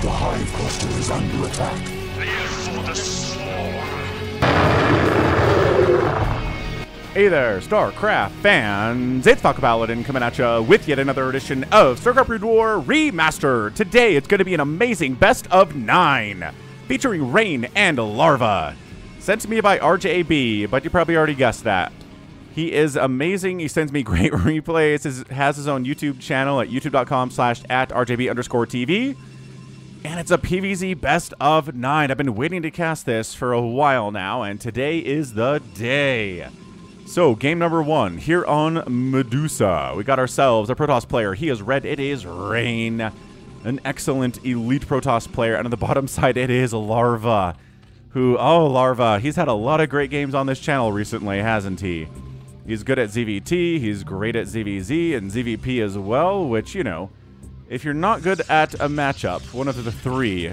The Hive Cluster is under attack. Hey there, StarCraft fans! It's Falcon Paladin coming at you with yet another edition of StarCraft Brood War Remastered. Today it's going to be an amazing best of nine, featuring Rain and Larva. Sent to me by RJB, but you probably already guessed that. He is amazing. He sends me great replays. Has his own YouTube channel at youtube.com slash at RJB underscore TV. And it's a PVZ best of nine. I've been waiting to cast this for a while now, and today is the day. So, game number one here on Medusa. We got ourselves a Protoss player. He is red. It is Rain. An excellent elite Protoss player. And on the bottom side, it is Larva. Who, oh, Larva. He's had a lot of great games on this channel recently, hasn't he? He's good at ZVT. He's great at ZVZ and ZVP as well, which, you know, if you're not good at a matchup, one of the three,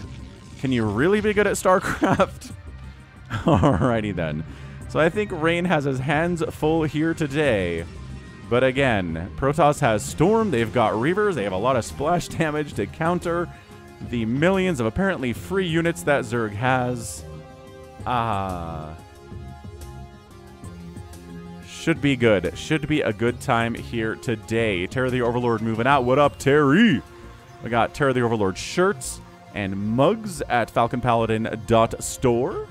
can you really be good at StarCraft? Alrighty then. So I think Rain has his hands full here today. But again, Protoss has Storm, they've got Reavers, they have a lot of splash damage to counter the millions of apparently free units that Zerg has. Ah. Should be good. Should be a good time here today. Terror the Overlord moving out. What up, Terry? We got Terror the Overlord shirts and mugs at falconpaladin.store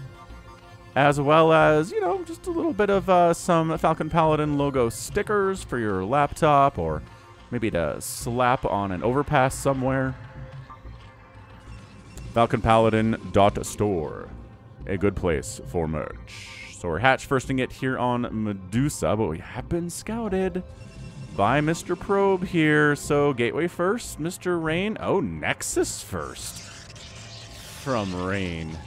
as well as, you know, just a little bit of uh, some Falcon Paladin logo stickers for your laptop or maybe to slap on an overpass somewhere. FalconPaladin.store, a good place for merch. So we're hatch firsting it here on Medusa, but we have been scouted by Mr. Probe here. So Gateway first, Mr. Rain. Oh, Nexus first from Rain.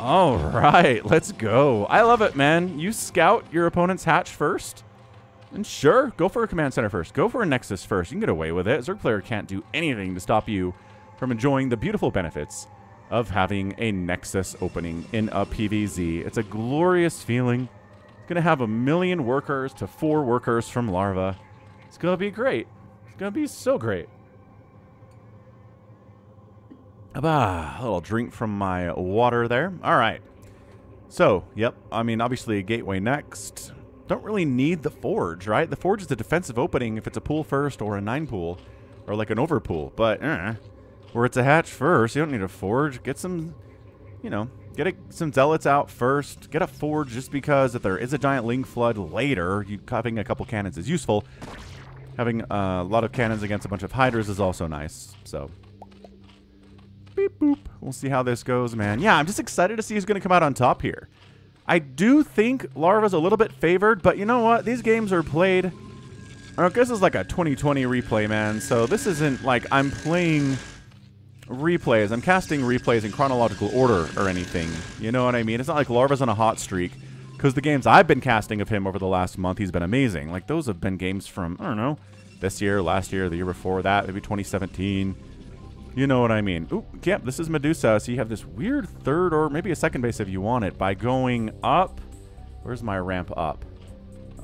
All right, let's go. I love it, man. You scout your opponent's hatch first. And sure, go for a command center first. Go for a nexus first. You can get away with it. Zerg player can't do anything to stop you from enjoying the beautiful benefits of having a nexus opening in a PVZ. It's a glorious feeling. It's going to have a million workers to four workers from Larva. It's going to be great. It's going to be so great. Ah, a little drink from my water there. All right. So, yep. I mean, obviously, a gateway next. Don't really need the forge, right? The forge is a defensive opening if it's a pool first or a nine pool, or like an over pool, But, eh, where it's a hatch first, you don't need a forge. Get some, you know, get a, some zealots out first. Get a forge just because if there is a giant ling flood later, you having a couple cannons is useful. Having uh, a lot of cannons against a bunch of hydras is also nice. So, beep boop. We'll see how this goes, man. Yeah, I'm just excited to see who's going to come out on top here. I do think Larva's a little bit favored, but you know what? These games are played... I guess this is like a 2020 replay, man. So this isn't like I'm playing replays. I'm casting replays in chronological order or anything. You know what I mean? It's not like Larva's on a hot streak. Because the games I've been casting of him over the last month, he's been amazing. Like, those have been games from, I don't know, this year, last year, the year before that, maybe 2017. You know what I mean. Ooh, yep, this is Medusa. So you have this weird third or maybe a second base if you want it by going up. Where's my ramp up?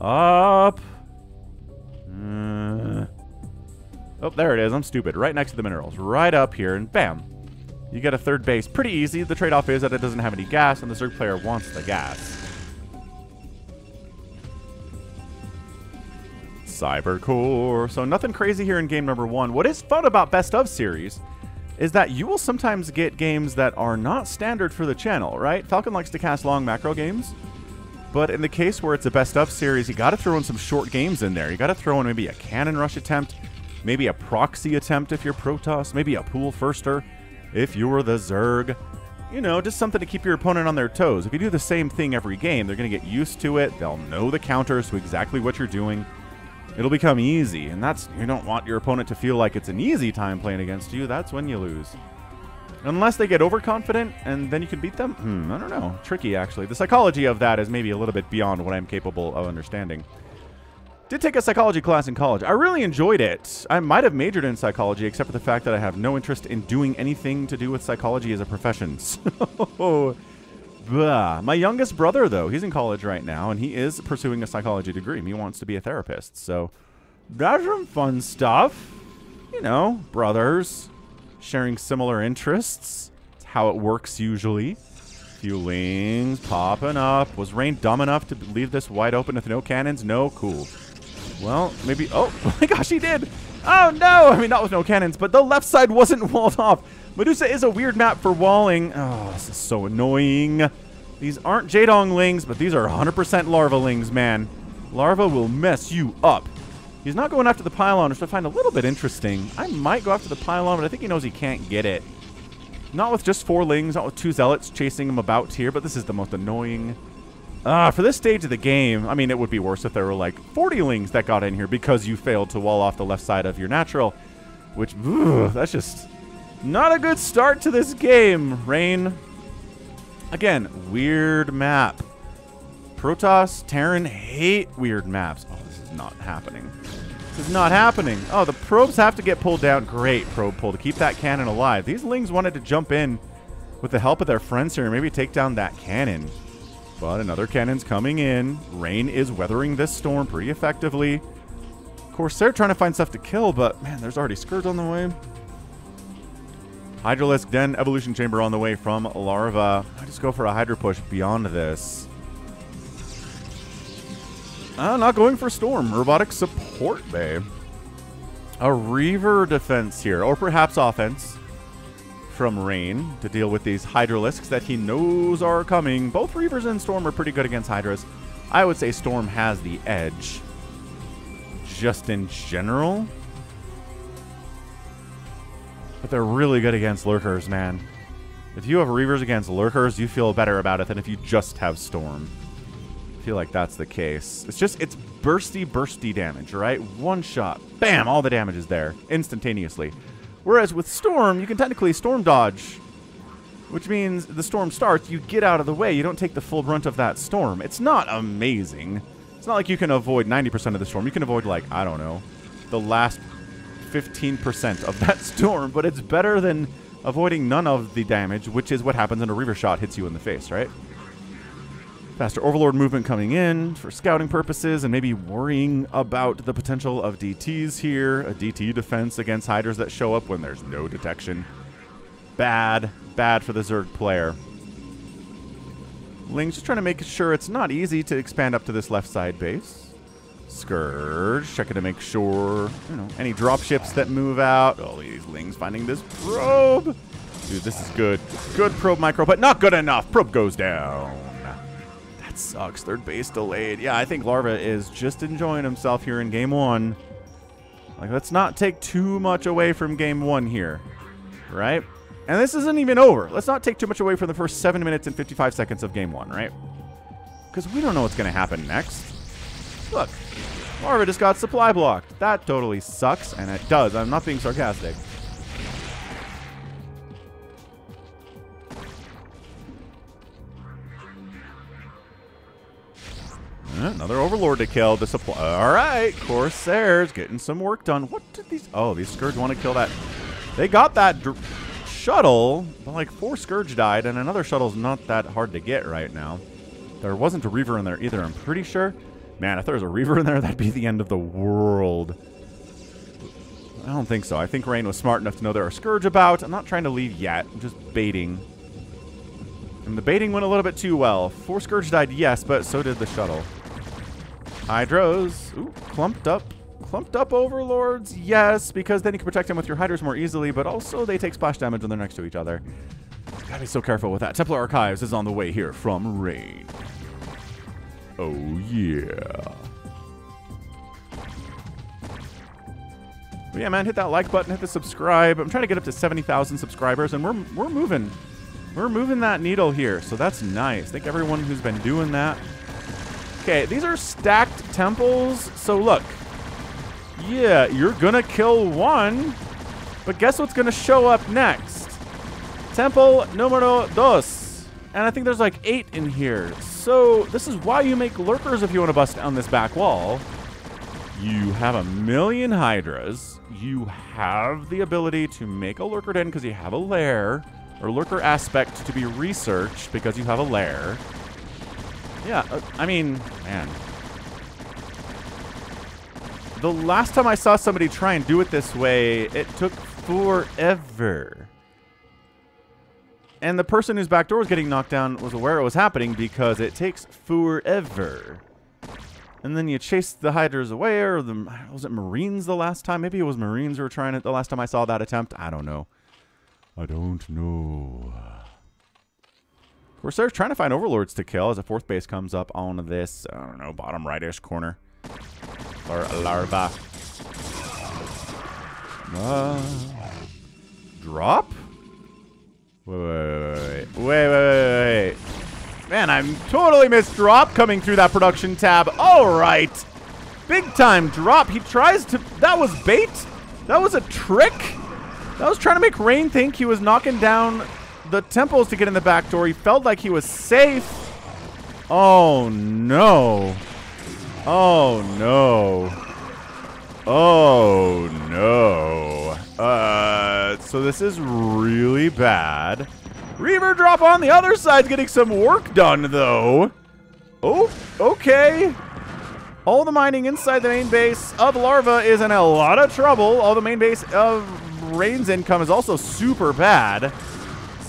Up. Uh, oh, there it is. I'm stupid. Right next to the minerals. Right up here, and bam. You get a third base. Pretty easy. The trade-off is that it doesn't have any gas, and the Zerg player wants the gas. Cybercore. So nothing crazy here in game number one. What is fun about Best of series is that you will sometimes get games that are not standard for the channel, right? Falcon likes to cast long macro games, but in the case where it's a best of series, you got to throw in some short games in there. You got to throw in maybe a cannon rush attempt, maybe a proxy attempt if you're Protoss, maybe a pool firster if you're the Zerg. You know, just something to keep your opponent on their toes. If you do the same thing every game, they're going to get used to it. They'll know the counters to exactly what you're doing. It'll become easy, and that's you don't want your opponent to feel like it's an easy time playing against you. That's when you lose. Unless they get overconfident, and then you can beat them? Hmm, I don't know. Tricky, actually. The psychology of that is maybe a little bit beyond what I'm capable of understanding. Did take a psychology class in college. I really enjoyed it. I might have majored in psychology, except for the fact that I have no interest in doing anything to do with psychology as a profession. So, Blah. My youngest brother, though, he's in college right now, and he is pursuing a psychology degree. He wants to be a therapist. So that's some fun stuff. You know, brothers. sharing similar interests. It's how it works usually. Few lings popping up. Was Rain dumb enough to leave this wide open with no cannons? No? Cool. Well, maybe... Oh, oh my gosh, he did! Oh, no! I mean, not with no cannons, but the left side wasn't walled off. Medusa is a weird map for walling. Oh, this is so annoying. These aren't Jaedong lings, but these are 100% larva lings, man. Larva will mess you up. He's not going after the pylon, which I find a little bit interesting. I might go after the pylon, but I think he knows he can't get it. Not with just four lings, not with two zealots chasing him about here, but this is the most annoying. Uh, for this stage of the game, I mean, it would be worse if there were like 40 lings that got in here because you failed to wall off the left side of your natural, which, ugh, that's just not a good start to this game, Rain. Again, weird map. Protoss, Terran hate weird maps. Oh, this is not happening. This is not happening. Oh, the probes have to get pulled down. Great probe pull to keep that cannon alive. These lings wanted to jump in with the help of their friends here and maybe take down that cannon. But another cannon's coming in. Rain is weathering this storm pretty effectively. They're trying to find stuff to kill, but man, there's already Scourge on the way. Hydralisk, then Evolution Chamber on the way from Larva. I just go for a Hydra push beyond this. Uh, not going for Storm. Robotic support bay. A Reaver defense here, or perhaps offense from Rain to deal with these Hydralisks that he knows are coming. Both Reavers and Storm are pretty good against Hydras. I would say Storm has the edge. Just in general. But they're really good against Lurkers, man. If you have Reavers against Lurkers, you feel better about it than if you just have Storm I feel like that's the case. It's just, it's bursty, bursty damage, right? One shot. Bam! All the damage is there instantaneously. Whereas with Storm, you can technically Storm dodge, which means the storm starts, you get out of the way. You don't take the full brunt of that storm. It's not amazing. It's not like you can avoid 90% of the storm. You can avoid, like, I don't know, the last 15% of that storm, but it's better than avoiding none of the damage, which is what happens when a Reaver shot hits you in the face, right? Faster Overlord movement coming in for scouting purposes and maybe worrying about the potential of DTs here. A DT defense against Hydras that show up when there's no detection. Bad. Bad for the Zerg player. Ling's just trying to make sure it's not easy to expand up to this left side base. Scourge, checking to make sure, you know, any dropships that move out. Oh, these Lings finding this probe. Dude, this is good. Good probe micro, but not good enough. Probe goes down sucks. Third base delayed. Yeah, I think Larva is just enjoying himself here in game one. Like, let's not take too much away from game one here, right? And this isn't even over. Let's not take too much away from the first 7 minutes and 55 seconds of game one, right? Because we don't know what's going to happen next. Look, Larva just got supply blocked. That totally sucks, and it does. I'm not being sarcastic. Another Overlord to kill. The supply. All right, Corsairs getting some work done. What did these? Oh, these Scourge want to kill that. They got that shuttle, but like four Scourge died, and another shuttle's not that hard to get right now. There wasn't a Reaver in there either. I'm pretty sure. Man, if there was a Reaver in there, that'd be the end of the world. I don't think so. I think Rain was smart enough to know there are Scourge about. I'm not trying to leave yet. I'm just baiting. And the baiting went a little bit too well. Four Scourge died, yes, but so did the shuttle. Hydros. Ooh, clumped up. Clumped up overlords, yes, because then you can protect them with your hydras more easily, but also they take splash damage when they're next to each other. Gotta be so careful with that. Templar Archives is on the way here from Rain. Oh, yeah. But yeah, man, hit that like button, hit the subscribe. I'm trying to get up to 70,000 subscribers, and we're, we're moving. We're moving that needle here, so that's nice. Thank everyone who's been doing that. Okay, these are stacked temples. So look. Yeah, you're gonna kill one. But guess what's gonna show up next? Temple numero dos. And I think there's like eight in here. So this is why you make lurkers if you want to bust down this back wall. You have a million hydras. You have the ability to make a lurker den because you have a lair. Or lurker aspect to be researched because you have a lair. Yeah, uh, I mean, man. The last time I saw somebody try and do it this way, it took forever. And the person whose back door was getting knocked down was aware it was happening because it takes forever. And then you chase the Hydras away, or the was it Marines the last time? Maybe it was Marines who were trying it the last time I saw that attempt. I don't know. I don't know. Corsairs trying to find overlords to kill as a fourth base comes up on this, I don't know, bottom right-ish corner. Or larva. Uh, drop? Wait, wait, wait, wait, wait, wait, wait. Man, I'm totally missed drop coming through that production tab. All right. Big time drop. He tries to, that was bait? That was a trick? That was trying to make Rain think he was knocking down the temples to get in the back door. He felt like he was safe. Oh, no. Oh, no. Oh, no. Uh, so this is really bad. Reaver drop on the other side getting some work done, though. Oh, okay. All the mining inside the main base of Larva is in a lot of trouble. All the main base of Rain's income is also super bad.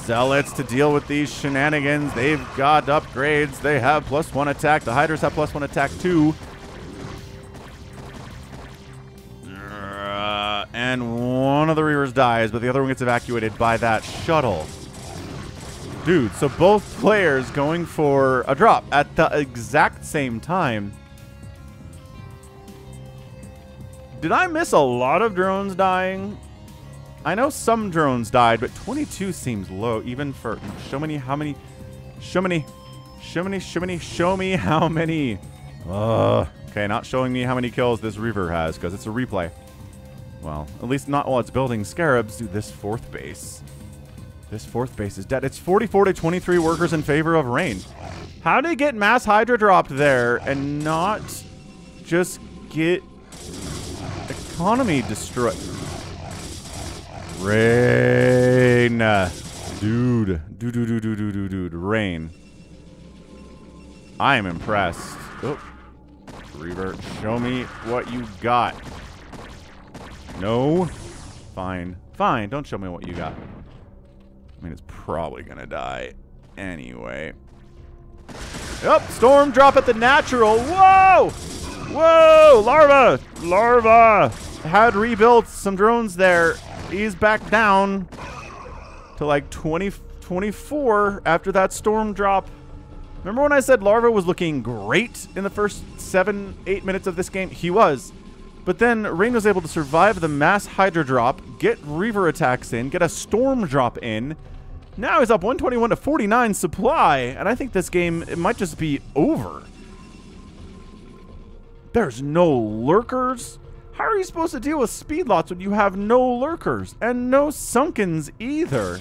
Zealots to deal with these shenanigans. They've got upgrades. They have plus one attack. The Hydras have plus one attack too. Uh, and one of the Reavers dies, but the other one gets evacuated by that shuttle. Dude, so both players going for a drop at the exact same time. Did I miss a lot of drones dying? I know some drones died, but 22 seems low, even for... Show me how many... Show me... Show me, show me, show me how many... Okay, not showing me how many kills this Reaver has, because it's a replay. Well, at least not while it's building Scarabs. Dude, this fourth base. This fourth base is dead. It's 44 to 23 workers in favor of Rain. How did he get Mass Hydra dropped there and not just get economy destroyed? Rain. Dude. Dude, dude, dude, dude, dude, dude. Rain. I am impressed. Oh. Reaver, show me what you got. No. Fine. Fine. Don't show me what you got. I mean, it's probably going to die anyway. Yep. Storm drop at the natural. Whoa. Whoa. Larva. Larva. Had rebuilt some drones there he's back down to like 20, 24 after that storm drop. Remember when I said Larva was looking great in the first seven, eight minutes of this game? He was. But then Rain was able to survive the mass Hydra drop, get Reaver attacks in, get a Storm drop in. Now he's up 121 to 49 supply, and I think this game, it might just be over. There's no lurkers. How are you supposed to deal with speed lots when you have no lurkers and no sunkens either?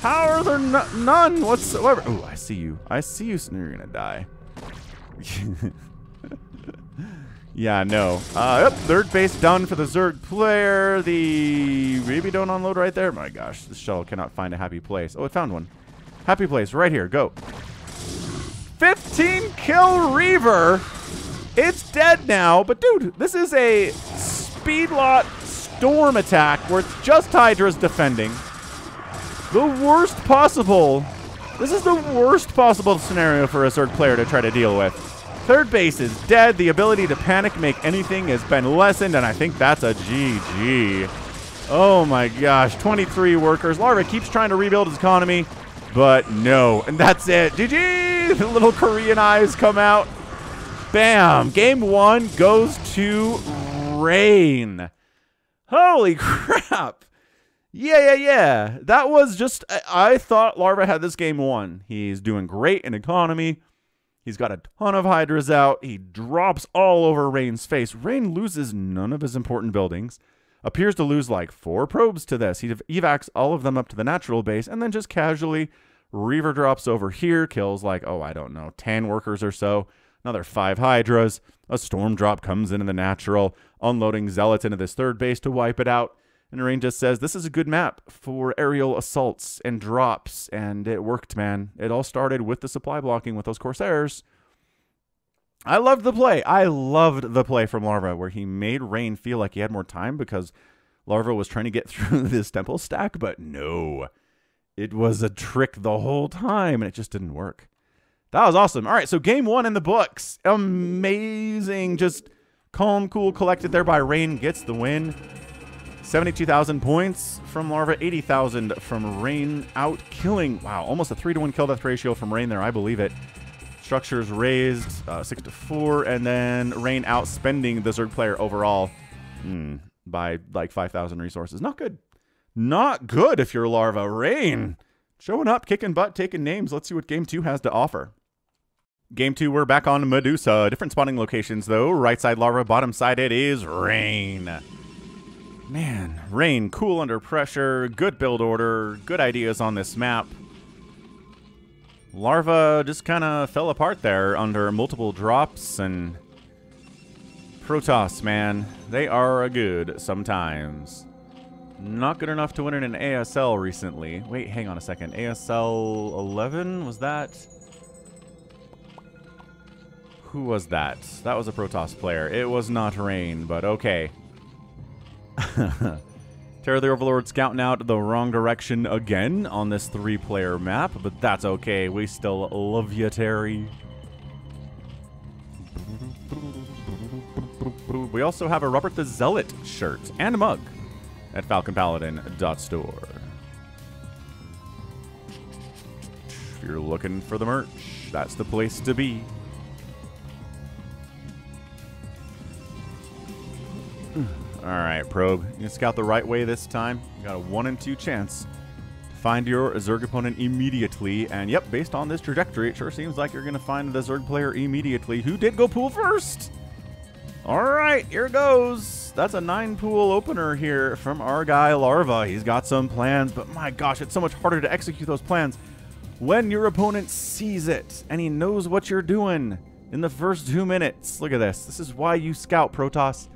How are there none whatsoever? Oh, I see you. I see you. You're gonna die. yeah, no. Uh, third base done for the Zerg player. The maybe don't unload right there. My gosh, the shuttle cannot find a happy place. Oh, it found one. Happy place right here. Go. 15 kill Reaver. It's dead now, but dude, this is a speedlot storm attack where it's just Hydra's defending. The worst possible. This is the worst possible scenario for a Zerg player to try to deal with. Third base is dead. The ability to panic make anything has been lessened, and I think that's a GG. Oh my gosh, 23 workers. Larva keeps trying to rebuild his economy, but no. And that's it. GG! The little Korean eyes come out. Bam! Game one goes to Rain. Holy crap! Yeah, yeah, yeah. That was just. I, thought Larva had this game won. He's doing great in economy. He's got a ton of Hydras out. He drops all over Rain's face. Rain loses none of his important buildings. Appears to lose like four probes to this. He evacs all of them up to the natural base and then just casually Reaver drops over here, kills like, oh, I don't know, 10 workers or so another five Hydras. A storm drop comes into the natural, unloading Zealots into this third base to wipe it out. And Rain just says, This is a good map for aerial assaults and drops. And it worked, man. It all started with the supply blocking with those Corsairs. I loved the play. I loved the play from Larva where he made Rain feel like he had more time because Larva was trying to get through this temple stack, but no. It was a trick the whole time, and it just didn't work. That was awesome. All right, so game one in the books. Amazing. Just calm, cool, collected there by Rain gets the win. 72,000 points from Larva, 80,000 from Rain out killing. Wow, almost a 3 to 1 kill death ratio from Rain there. I believe it. Structures raised uh, 6 to 4, and then Rain outspending the Zerg player overall mm, by like 5,000 resources. Not good. Not good if you're Larva. Rain showing up, kicking butt, taking names. Let's see what game two has to offer. Game two, we're back on Medusa. Different spawning locations, though. Right side Larva, bottom side it is Rain. Man, Rain, cool under pressure, good build order, good ideas on this map. Larva just kind of fell apart there under multiple drops and Protoss, man, they are a good sometimes. Not good enough to win in an ASL recently. Wait, hang on a second. ASL 11? Was that? Who was that? That was a Protoss player. It was not Rain, but okay. Terror the Overlord scouting out the wrong direction again on this three-player map, but that's okay. We still love you, Terry. We also have a Robert the Zealot shirt and a mug at falconpaladin.store. If you're looking for the merch, that's the place to be. All right, Probe. You scout the right way this time. You got a one in two chance to find your Zerg opponent immediately. And yep, based on this trajectory, it sure seems like you're going to find the Zerg player immediately. Who did go pool first? All right, here goes. That's a nine pool opener here from our guy Larva. He's got some plans, but my gosh, it's so much harder to execute those plans when your opponent sees it and he knows what you're doing in the first two minutes. Look at this. This is why you scout, Protoss.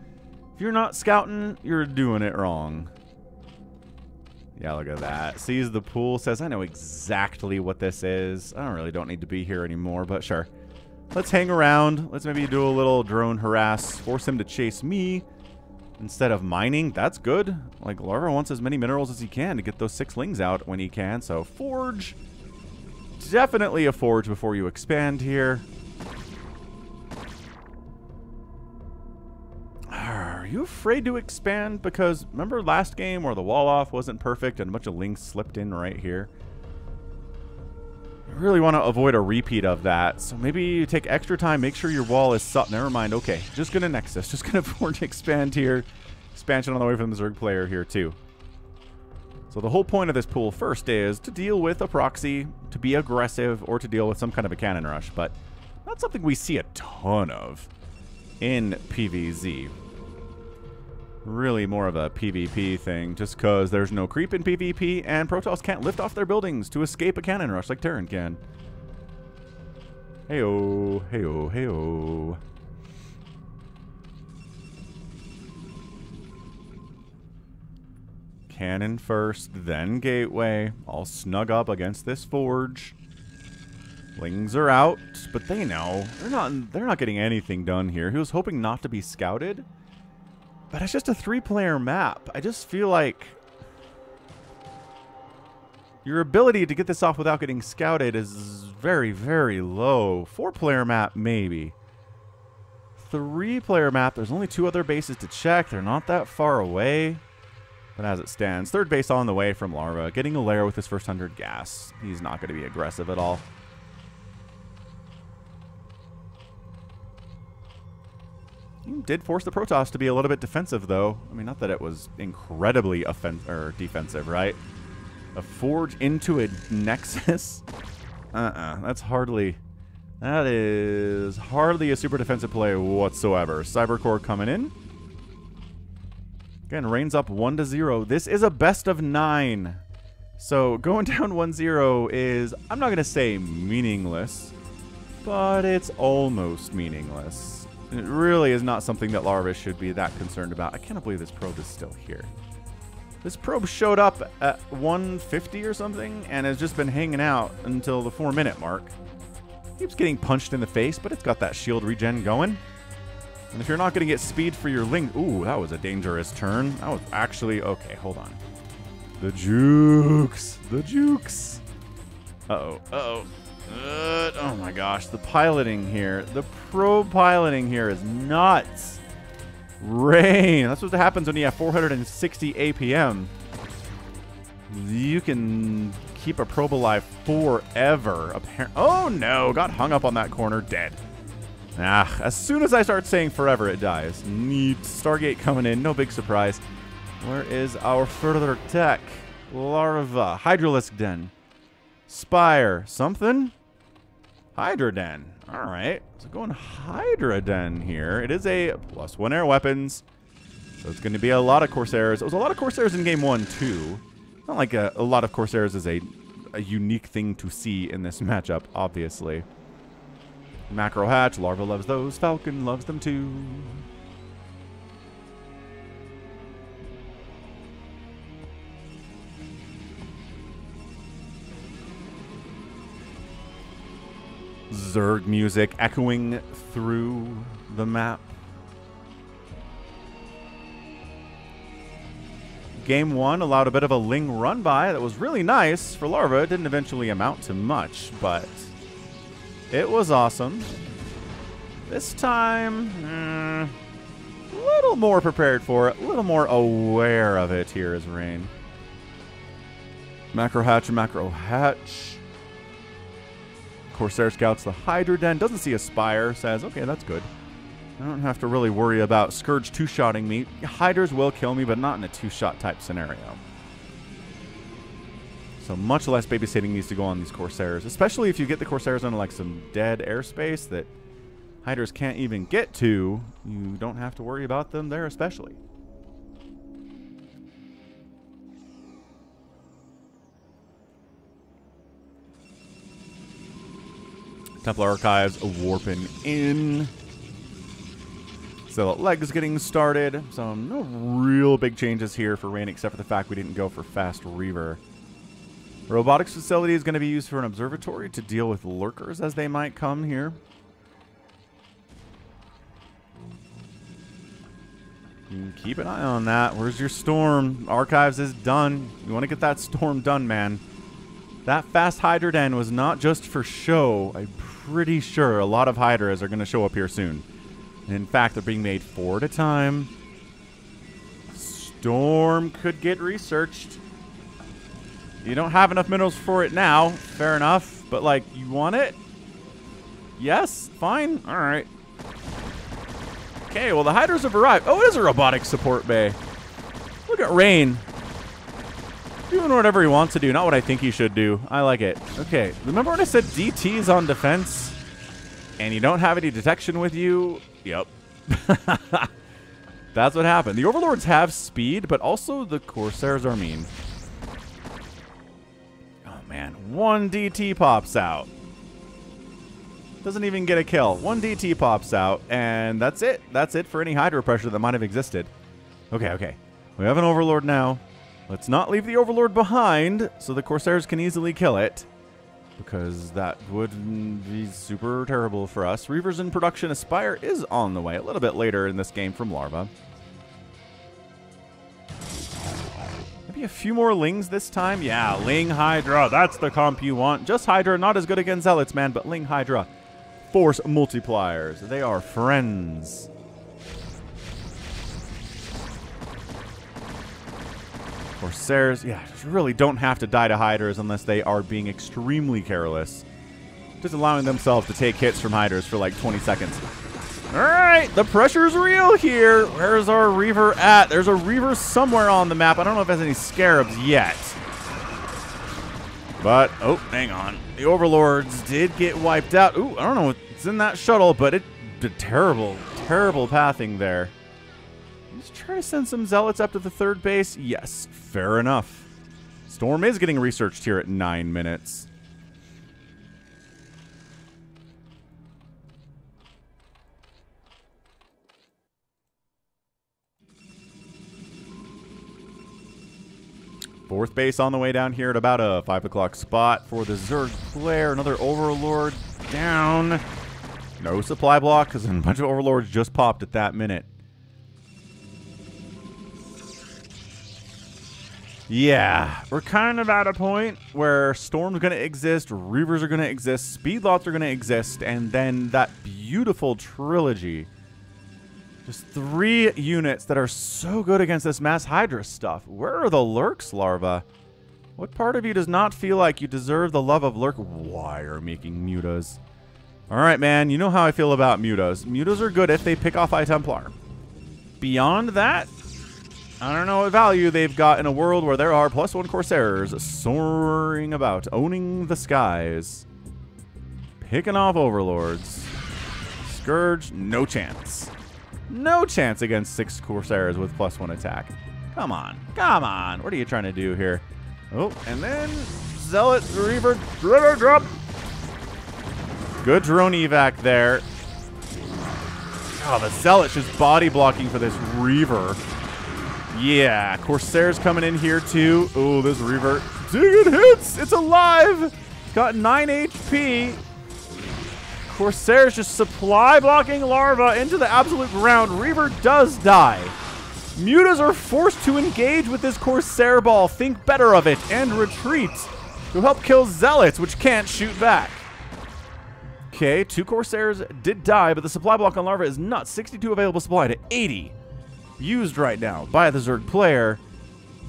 If you're not scouting, you're doing it wrong. Yeah, look at that. Sees the pool, says, I know exactly what this is. I don't really don't need to be here anymore, but sure. Let's hang around. Let's maybe do a little drone harass. Force him to chase me instead of mining. That's good. Like, Larva wants as many minerals as he can to get those six out when he can. So, forge. Definitely a forge before you expand here. Are you afraid to expand? Because remember last game where the wall off wasn't perfect and a bunch of lings slipped in right here? I really want to avoid a repeat of that. So maybe you take extra time, make sure your wall is up. Never mind. Okay, just going to Nexus. Just going to expand here. Expansion on the way from the Zerg player here too. So the whole point of this pool first is to deal with a proxy, to be aggressive, or to deal with some kind of a cannon rush. But not something we see a ton of in PVZ really more of a PvP thing, just because there's no creep in PvP, and Protoss can't lift off their buildings to escape a cannon rush like Terran can. Heyo, heyo, heyo. Cannon first, then Gateway. All snug up against this forge. Lings are out, but they know. They're not they're not getting anything done here. He was hoping not to be scouted. But it's just a three-player map. I just feel like your ability to get this off without getting scouted is very, very low. Four-player map, maybe. Three-player map, there's only two other bases to check. They're not that far away. But as it stands, third base on the way from Larva. Getting a lair with his first 100 gas. He's not going to be aggressive at all. Did force the Protoss to be a little bit defensive, though. I mean, not that it was incredibly offen or defensive, right? A forge into a Nexus? Uh-uh. That's hardly... That is hardly a super defensive play whatsoever. Cybercore coming in. Again, Rain's up 1 to 0. This is a best of 9. So going down 1-0 is, I'm not going to say meaningless, but it's almost meaningless. It really is not something that Larva should be that concerned about. I can't believe this probe is still here. This probe showed up at 150 or something and has just been hanging out until the four minute mark. Keeps getting punched in the face, but it's got that shield regen going. And if you're not going to get speed for your Ling... Ooh, that was a dangerous turn. That was actually... Okay, hold on. The jukes. The jukes. Uh-oh. Uh-oh. Uh, oh my gosh, the piloting here. The pro piloting here is nuts. Rain. That's what happens when you have 460 APM. You can keep a probe alive forever. Appar oh no, got hung up on that corner, dead. Ah, as soon as I start saying forever, it dies. Neat. Stargate coming in, no big surprise. Where is our further tech? Larva, Hydralisk Den, Spire, something? Hydra Den. All right, so going Hydra Den here. It is a plus one air weapons, so it's going to be a lot of Corsairs. It was a lot of Corsairs in game one too. Not like a, a lot of Corsairs is a, a unique thing to see in this matchup, obviously. Macro Hatch, Larva loves those, Falcon loves them too. Zerg music echoing through the map. Game one allowed a bit of a Ling run by that was really nice for Larva. It didn't eventually amount to much, but it was awesome. This time, a mm, little more prepared for it, a little more aware of it here is Rain. Macro Hatch Macro Hatch. Corsair scouts the Hydra Den. Doesn't see a Spire. Says, okay, that's good. I don't have to really worry about Scourge two-shotting me. Hydras will kill me, but not in a two-shot type scenario. So much less babysitting needs to go on these Corsairs, especially if you get the Corsairs on like some dead airspace that Hydras can't even get to. You don't have to worry about them there especially. Templar Archives warping in. So legs getting started. So no real big changes here for Rain except for the fact we didn't go for Fast Reaver. Robotics facility is going to be used for an observatory to deal with lurkers as they might come here. keep an eye on that. Where's your storm? Archives is done. You want to get that storm done, man. That fast Hydra was not just for show. I'm pretty sure a lot of Hydras are going to show up here soon. In fact, they're being made four at a time. Storm could get researched. You don't have enough minerals for it now. Fair enough. But, like, you want it? Yes? Fine? Alright. Okay, well, the Hydras have arrived. Oh, it is a robotic support bay. Look at Rain. Doing whatever he wants to do, not what I think he should do. I like it. Okay, remember when I said DT's on defense? And you don't have any detection with you? Yep. That's what happened. The Overlords have speed, but also the Corsairs are mean Oh man. One DT pops out. Doesn't even get a kill. One DT pops out, and that's it. That's it for any Hydra pressure that might have existed. Okay, okay. We have an Overlord now. Let's not leave the Overlord behind so the Corsairs can easily kill it. Because that would be super terrible for us. Reavers in production. A Spire is on the way a little bit later in this game from Larva. Maybe a few more Lings this time? Yeah, Ling Hydra. That's the comp you want. Just Hydra, not as good against Zealots, man, but Ling Hydra. Force multipliers. They are friends. Corsairs, yeah, just really don't have to die to Hydras unless they are being extremely careless. Just allowing themselves to take hits from Hydras for like 20 seconds. All right, the pressure's real here. Where's our Reaver at? There's a Reaver somewhere on the map. I don't know if it has any Scarabs yet. But, oh, hang on. The Overlords did get wiped out. Ooh, I don't know what's in that shuttle, but it did terrible, terrible pathing there. Let's try to send some Zealots up to the third base. Yes, fair enough. Storm is getting researched here at nine minutes. Fourth base on the way down here at about a 5 o'clock spot for the Zerg player. Another Overlord down. No supply block because a bunch of overlords just popped at that minute. Yeah, we're kind of at a point where Storm's going to exist, Reavers are going to exist, Speedlots are going to exist, and then that beautiful trilogy. Just three units that are so good against this Mass Hydra stuff. Where are the Lurks, Larva? What part of you does not feel like you deserve the love of Lurk? Why are making mutas? Alright, man, you know how I feel about mutas. Mutas are good if they pick off High Templar. Beyond that, I don't know what value they've got in a world where there are plus one Corsairs soaring about, owning the skies. Picking off Overlords. Scourge, no chance. No chance against six Corsairs with plus one attack. Come on. Come on. What are you trying to do here? Oh, and then Zealot, Reaver, drop, drop. Good drone evac there. Oh, the Zealot's just body blocking for this Reaver. Yeah, Corsair's coming in here too. Oh, this Reaver. Dig it hits! It's alive! Got 9 HP. Corsair's just supply blocking Larva into the absolute ground. Reaver does die. Mutas are forced to engage with this Corsair ball, think better of it, and retreat to help kill Zealots, which can't shoot back. Okay, two Corsairs did die, but the supply block on Larva is not 62 available supply to 80 used right now by the Zerg player.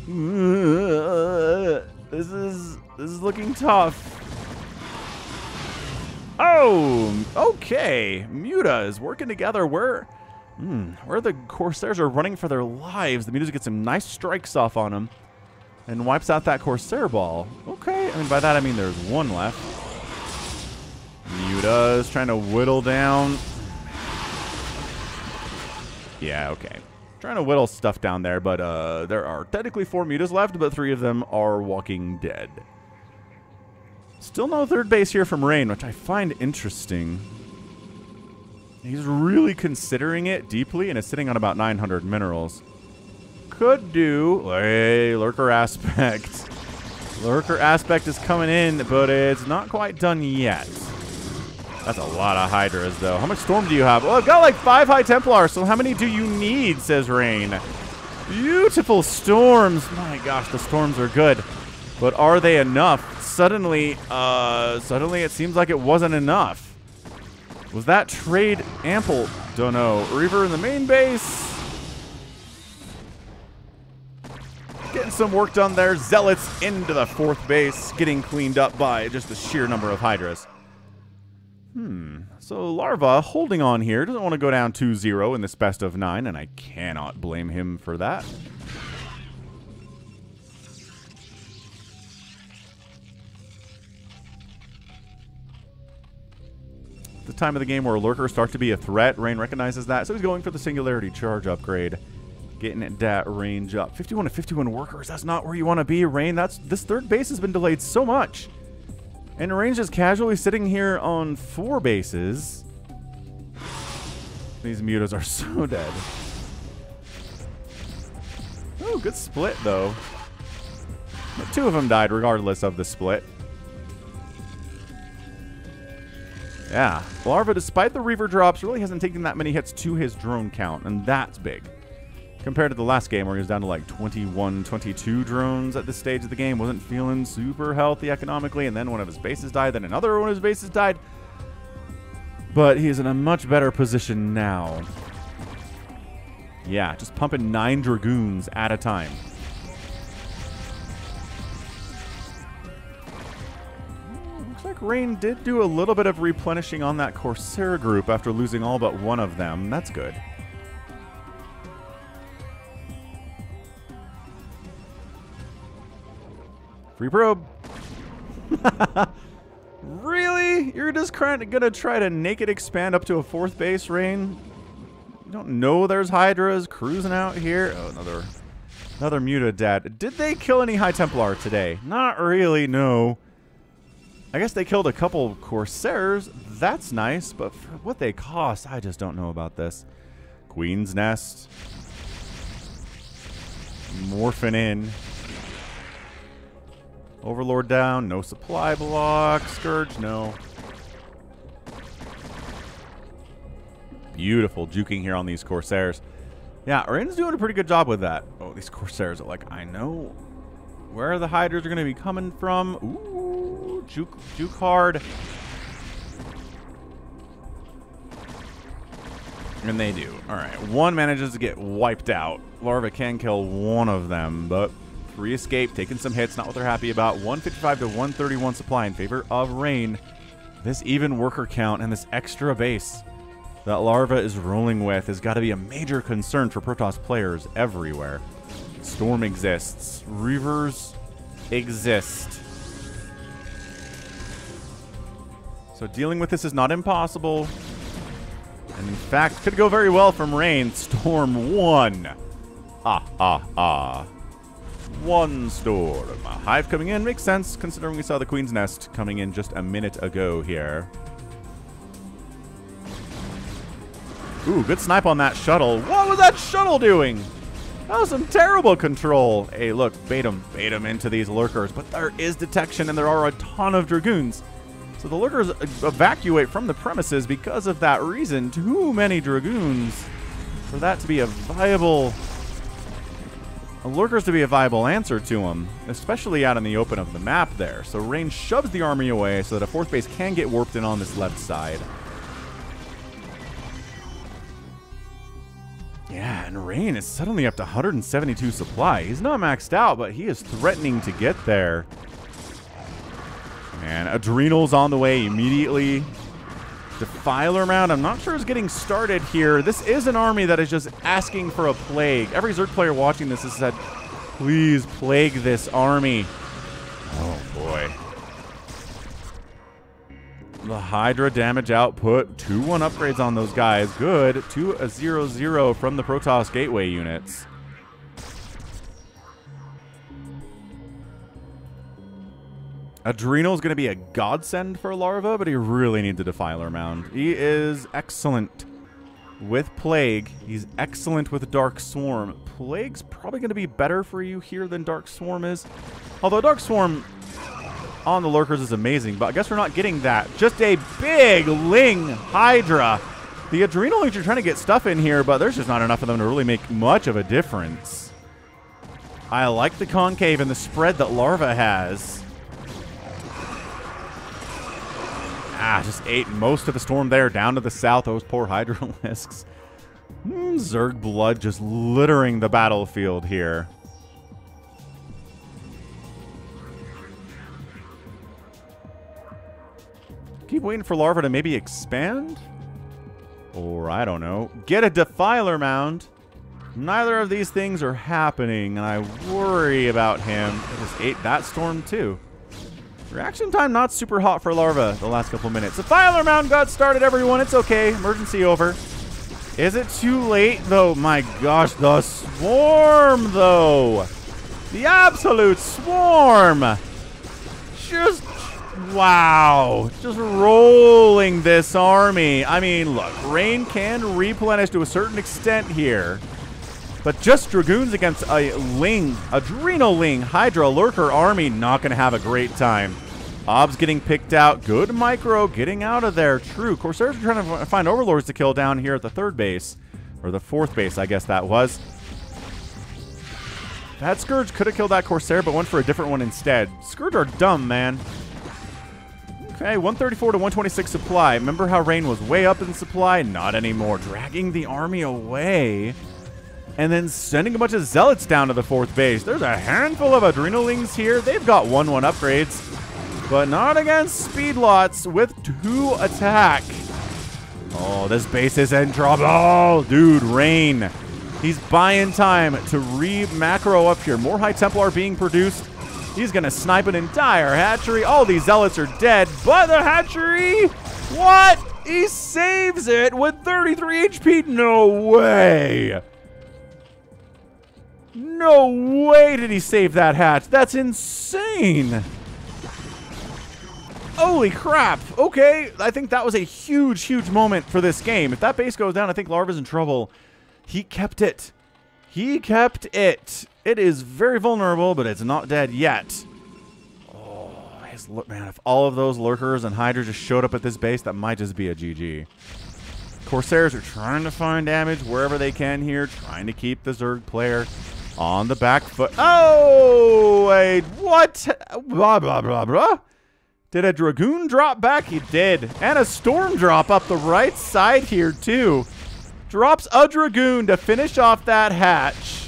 This is this is looking tough. Oh, okay. Muta is working together. Where, hmm, where the Corsairs are running for their lives. The Mutas get some nice strikes off on them and wipes out that Corsair ball. Okay, I mean by that I mean there's one left. Muta is trying to whittle down. Yeah, okay trying to whittle stuff down there, but uh, there are technically four mutas left, but three of them are walking dead. Still no third base here from Rain, which I find interesting. He's really considering it deeply and is sitting on about 900 minerals. Could do a lurker aspect. Lurker aspect is coming in, but it's not quite done yet. That's a lot of Hydras, though. How much Storm do you have? Well, I've got like five High Templars, so how many do you need, says Rain. Beautiful Storms. My gosh, the Storms are good. But are they enough? Suddenly, uh, suddenly it seems like it wasn't enough. Was that trade ample? Don't know. Reaver in the main base. Getting some work done there. Zealots into the fourth base, getting cleaned up by just the sheer number of Hydras. Hmm. So Larva holding on here. Doesn't want to go down 2-0 in this best of nine, and I cannot blame him for that. The time of the game where lurkers start to be a threat. Rain recognizes that, so he's going for the Singularity Charge upgrade. Getting that range up. 51 to 51 workers, that's not where you want to be, Rain. That's This third base has been delayed so much. And Range is casually sitting here on four bases. These mutas are so dead. Oh, good split, though. But two of them died regardless of the split. Yeah. Larva, despite the Reaver drops, really hasn't taken that many hits to his drone count, and that's big compared to the last game where he was down to like 21, 22 drones at this stage of the game. Wasn't feeling super healthy economically, and then one of his bases died, then another one of his bases died. But he's in a much better position now. Yeah, just pumping nine Dragoons at a time. Looks like Rain did do a little bit of replenishing on that Corsair group after losing all but one of them. That's good. Free probe. really? You're just gonna try to naked expand up to a fourth base, Rain? You don't know there's Hydras cruising out here? Oh, another another Muta dad. Did they kill any High Templar today? Not really, no. I guess they killed a couple Corsairs. That's nice, but for what they cost, I just don't know about this. Queen's Nest. Morphin in. Overlord down. No supply block. Scourge, no. beautiful juking here on these Corsairs. Yeah, Rain's doing a pretty good job with that. Oh, these Corsairs are like, I know where the Hydras are going to be coming from. Ooh, juke, juke hard. And they do. All right, one manages to get wiped out. Larva can kill one of them, but three escape, taking some hits, not what they're happy about. 155 to 131 supply in favor of Rain. This even worker count and this extra base that Larva is rolling with has got to be a major concern for Protoss players everywhere. Storm exists. Reavers exist. So dealing with this is not impossible. And in fact, could go very well from Rain. Storm 1. Ah, ah, ah. One storm. Hive coming in makes sense, considering we saw the Queen's Nest coming in just a minute ago here. Ooh, good snipe on that shuttle. What was that shuttle doing? That was some terrible control. Hey, look, bait them. Bait them into these lurkers. But there is detection, and there are a ton of Dragoons. So the lurkers evacuate from the premises because of that reason. Too many Dragoons for that to be a viable... Lurkers to be a viable answer to him, especially out in the open of the map there. So Rain shoves the army away so that a fourth base can get warped in on this left side. Yeah, and Rain is suddenly up to 172 supply. He's not maxed out, but he is threatening to get there. And Adrenal's on the way immediately. Defiler Mound, I'm not sure is getting started here. This is an army that is just asking for a plague. Every Zerg player watching this has said, please plague this army. Oh, boy. The Hydra damage output, 2-1 upgrades on those guys. Good. 2-0-0 from the Protoss Gateway units. Adrenal is going to be a godsend for Larva, but he really needs a Defiler Mound. He is excellent with Plague. He's excellent with Dark Swarm. Plague's probably going to be better for you here than Dark Swarm is. Although Dark Swarm on the Lurkers is amazing, but I guess we're not getting that. Just a big Ling Hydra. The Adrenal Lings are trying to get stuff in here, but there's just not enough of them to really make much of a difference. I like the Concave and the spread that Larva has. Ah, just ate most of the storm there down to the south. Those poor Hydralisks. Mm, Zerg blood just littering the battlefield here. Keep waiting for Larva to maybe expand? Or, I don't know, get a Defiler Mound. Neither of these things are happening, and I worry about him. I just ate that storm, too. Reaction time not super hot for Larva the last couple minutes. The Defiler Mound got started, everyone. It's okay. Emergency over. Is it too late, though? My gosh, the swarm, though. The absolute swarm. Just, wow. Just rolling this army. I mean, look, Rain can replenish to a certain extent here. But just Dragoons against a Ling, Adrenal Ling, Hydra Lurker army, not going to have a great time. Ob's getting picked out. Good micro getting out of there. True. Corsairs are trying to find Overlords to kill down here at the third base. Or the fourth base, I guess that was. That Scourge could have killed that Corsair, but went for a different one instead. Scourge are dumb, man. Okay, 134 to 126 supply. Remember how Rain was way up in supply? Not anymore. Dragging the army away and then sending a bunch of Zealots down to the fourth base. There's a handful of Adrenalings here. They've got 1-1 upgrades, but not against Speedlots with two attack. Oh, this base is in trouble. Oh, dude, Rain. He's buying time to re-macro up here. More High Templar being produced. He's going to snipe an entire hatchery. All these Zealots are dead, but the hatchery, what? He saves it with 33 HP? No way. No way did he save that hatch. That's insane. Holy crap. Okay, I think that was a huge, huge moment for this game. If that base goes down, I think Larva's in trouble. He kept it. He kept it. It is very vulnerable, but it's not dead yet. Oh, his, man, if all of those lurkers and Hydra just showed up at this base, that might just be a GG. Corsairs are trying to find damage wherever they can here, trying to keep the Zerg player on the back foot. Oh, wait, what? Blah, blah, blah, blah. Did a Dragoon drop back? He did. And a Storm drop up the right side here, too. Drops a Dragoon to finish off that hatch.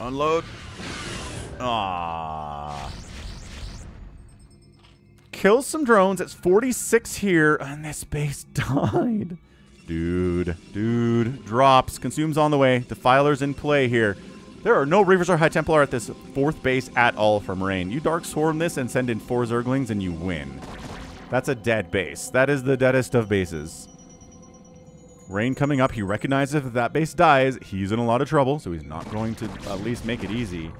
Unload. Ah. Kills some drones. It's 46 here, and this base died. Dude, dude, drops, consumes on the way. Defiler's in play here. There are no Reavers or High Templar at this fourth base at all from Rain. You Dark Swarm this and send in four Zerglings and you win. That's a dead base. That is the deadest of bases. Rain coming up, he recognizes if that base dies, he's in a lot of trouble, so he's not going to at least make it easy.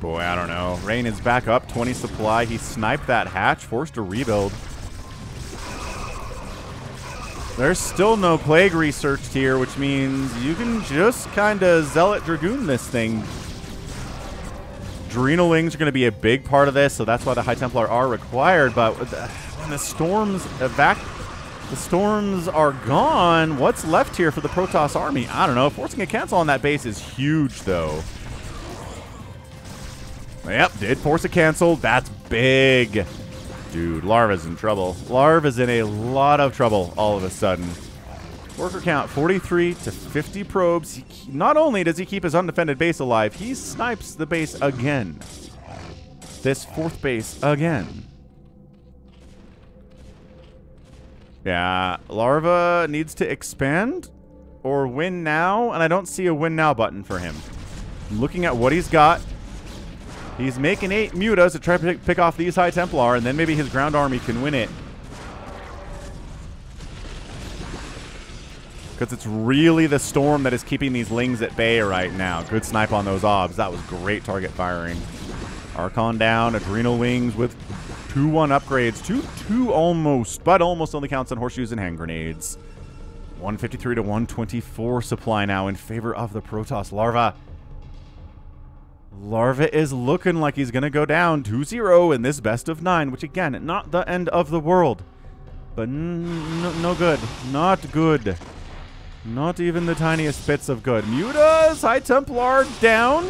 Boy, I don't know. Rain is back up, 20 supply. He sniped that hatch, forced a rebuild. There's still no plague researched here, which means you can just kind of zealot dragoon this thing. Adrenalings are going to be a big part of this, so that's why the High Templar are required. But when the storms evac, the storms are gone. What's left here for the Protoss army? I don't know. Forcing a cancel on that base is huge, though. Yep, did force a cancel. That's big. Dude, Larva's in trouble. Larva's in a lot of trouble all of a sudden. Worker count 43 to 50 probes. He, not only does he keep his undefended base alive, he snipes the base again. This fourth base again. Yeah, Larva needs to expand or win now, and I don't see a win now button for him. I'm looking at what he's got. He's making eight mutas to try to pick, off these High Templar, and then maybe his ground army can win it. Because it's really the storm that is keeping these lings at bay right now. Good snipe on those obs. That was great target firing. Archon down. Adrenal Lings with 2-1 upgrades. 2-2 almost, but almost only counts on horseshoes and hand grenades. 153 to 124 supply now in favor of the Protoss Larva. Larva is looking like he's going to go down 2-0 in this best of nine, which again, not the end of the world. But no good. Not good. Not even the tiniest bits of good. Mutas, High Templar down.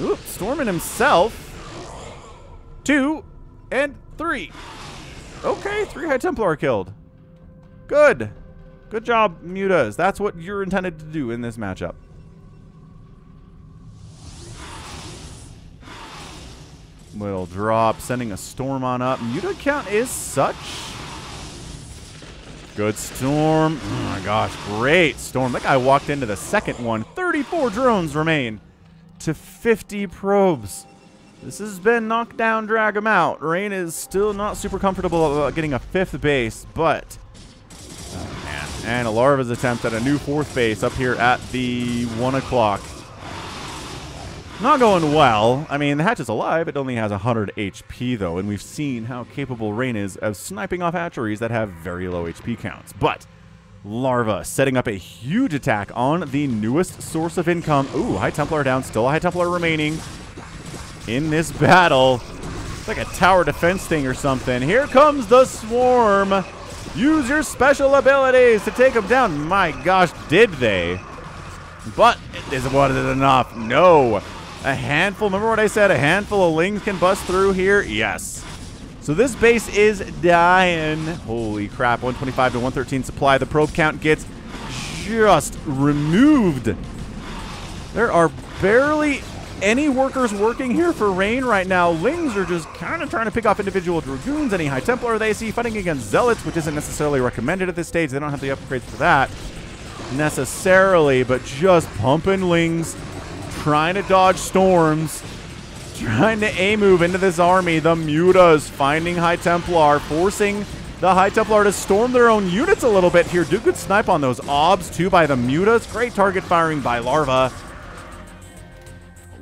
Oop, Storming himself. Two and three. Okay, three High Templar killed. Good. Good job, Mutas. That's what you're intended to do in this matchup. Little drop, sending a storm on up. Muta count is such. Good storm. Oh my gosh, great storm. That guy walked into the second one. 34 drones remain to 50 probes. This has been knock down, drag him out. Rain is still not super comfortable about getting a fifth base, but... Oh. And a Larva's attempt at a new fourth base up here at the 1 o'clock. Not going well. I mean, the hatch is alive. It only has 100 HP, though, and we've seen how capable Rain is of sniping off hatcheries that have very low HP counts. But Larva setting up a huge attack on the newest source of income. Ooh, High Templar down. Still a High Templar remaining in this battle. It's like a tower defense thing or something. Here comes the Swarm. Use your special abilities to take them down. My gosh, did they? But is what is it enough? No. A handful, remember what I said? A handful of lings can bust through here? Yes. So this base is dying. Holy crap, 125 to 113 supply. The probe count gets just removed. There are barely any workers working here for Rain right now. Lings are just kind of trying to pick off individual Dragoons, any High Templar they see, fighting against Zealots, which isn't necessarily recommended at this stage. They don't have the upgrades for that necessarily, but just pumping Lings trying to dodge storms, trying to A-move into this army. The Mutas finding High Templar, forcing the High Templar to storm their own units a little bit here. Do good snipe on those obs, too, by the Mutas. Great target firing by Larva.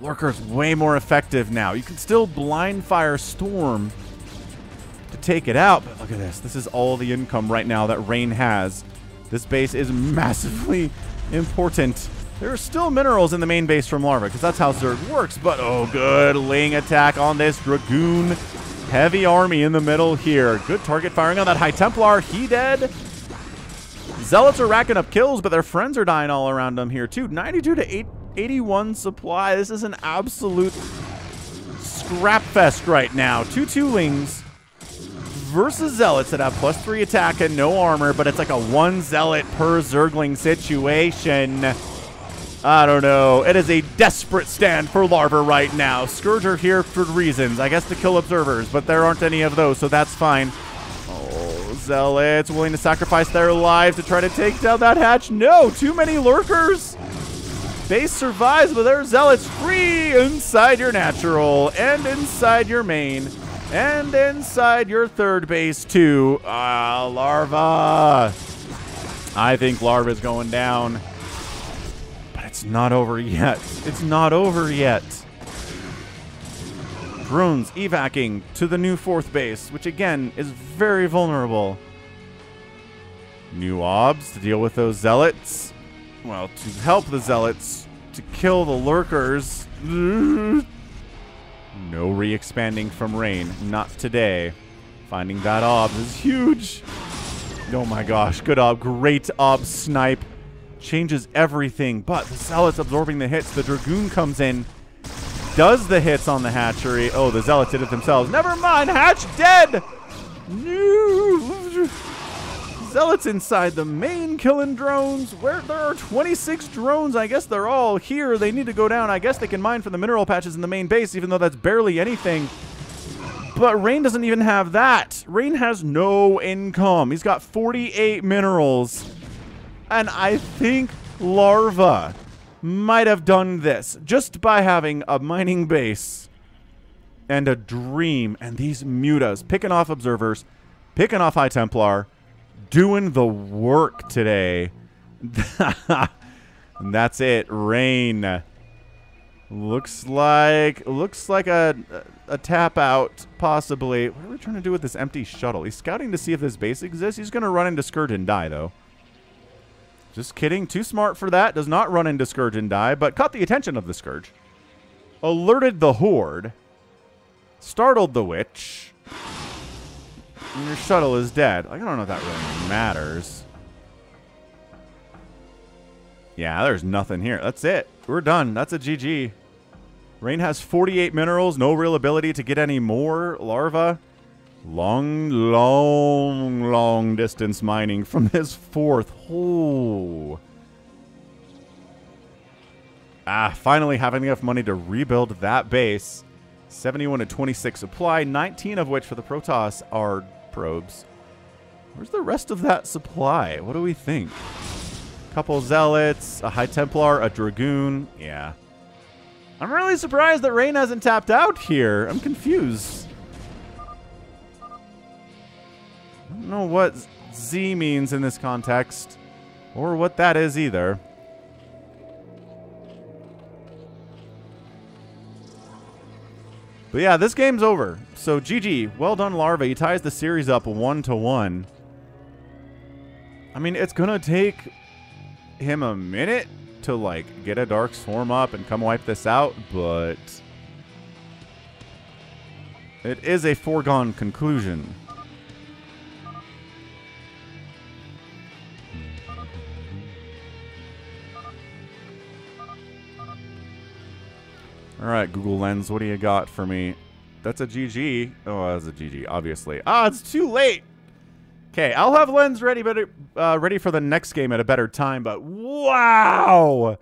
Lurker's way more effective now. You can still blind fire Storm, to take it out. But look at this. This is all the income right now that Rain has. This base is massively important. There are still minerals in the main base from Larva, because that's how Zerg works. But, oh, good. Ling attack on this Dragoon. Heavy army in the middle here. Good target firing on that High Templar. He dead. Zealots are racking up kills, but their friends are dying all around them here, too. 92 to 8, 81 supply. This is an absolute scrap fest right now. Two Two-Lings versus Zealots that have plus three attack and no armor, but it's like a one Zealot per Zergling situation. I don't know. It is a desperate stand for Larva right now. Scourge are here for reasons. I guess to kill observers, but there aren't any of those, so that's fine. Oh, Zealots willing to sacrifice their lives to try to take down that hatch. No, too many lurkers. Base survives, but there's Zealots free inside your natural and inside your main and inside your third base too. Ah, Larva. I think Larva's going down. It's not over yet. It's not over yet. Drones evacing to the new fourth base, which again is very vulnerable. New obs to deal with those zealots. Well, to help the zealots, to kill the lurkers. No re-expanding from rain. Not today. Finding that ob is huge. Oh my gosh, good ob. Great ob snipe changes everything. But the Zealot's absorbing the hits. The Dragoon comes in, does the hits on the hatchery. Oh, the Zealots did it themselves. Never mind, Hatch dead! No! Zealots inside the main killing drones. Where there are 26 drones. I guess they're all here. They need to go down. I guess they can mine for the mineral patches in the main base, even though that's barely anything. But Rain doesn't even have that. Rain has no income. He's got 48 minerals. And I think Larva might have done this just by having a mining base and a dream and these mutas picking off observers, picking off High Templar, doing the work today. and that's it. Rain. Looks like looks like a a tap out possibly. What are we trying to do with this empty shuttle? He's scouting to see if this base exists. He's going to run into Scourge and die though. Just kidding. Too smart for that. Does not run into Scourge and die, but caught the attention of the Scourge. Alerted the Horde. Startled the Witch. And your shuttle is dead. I don't know if that really matters. Yeah, there's nothing here. That's it. We're done. That's a GG. Rain has 48 minerals. No real ability to get any more. Larva. Long, long, long distance mining from this fourth. hole. Ah, finally having enough money to rebuild that base. 71 to 26 supply, 19 of which for the Protoss are probes. Where's the rest of that supply? What do we think? Couple Zealots, a High Templar, a Dragoon. Yeah. I'm really surprised that Rain hasn't tapped out here. I'm confused. Don't know what Z means in this context, or what that is either. But yeah, this game's over. So GG, well done Larva. He ties the series up one to one. I mean, it's gonna take him a minute to like get a Dark Swarm up and come wipe this out, but it is a foregone conclusion. All right, Google Lens, what do you got for me? That's a GG. Oh, that's a GG, obviously. Ah, it's too late. Okay, I'll have Lens ready, better, uh, ready for the next game at a better time. But wow,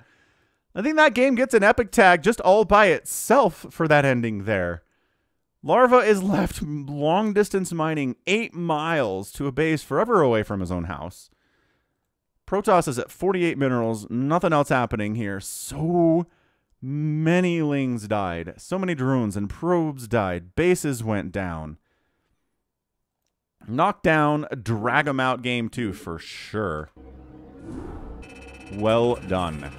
I think that game gets an epic tag just all by itself for that ending there. Larva is left long distance mining eight miles to a base forever away from his own house. Protoss is at 48 minerals. Nothing else happening here. So Many Lings died. So many drones and probes died. Bases went down. Knockdown, drag them out game two for sure. Well done.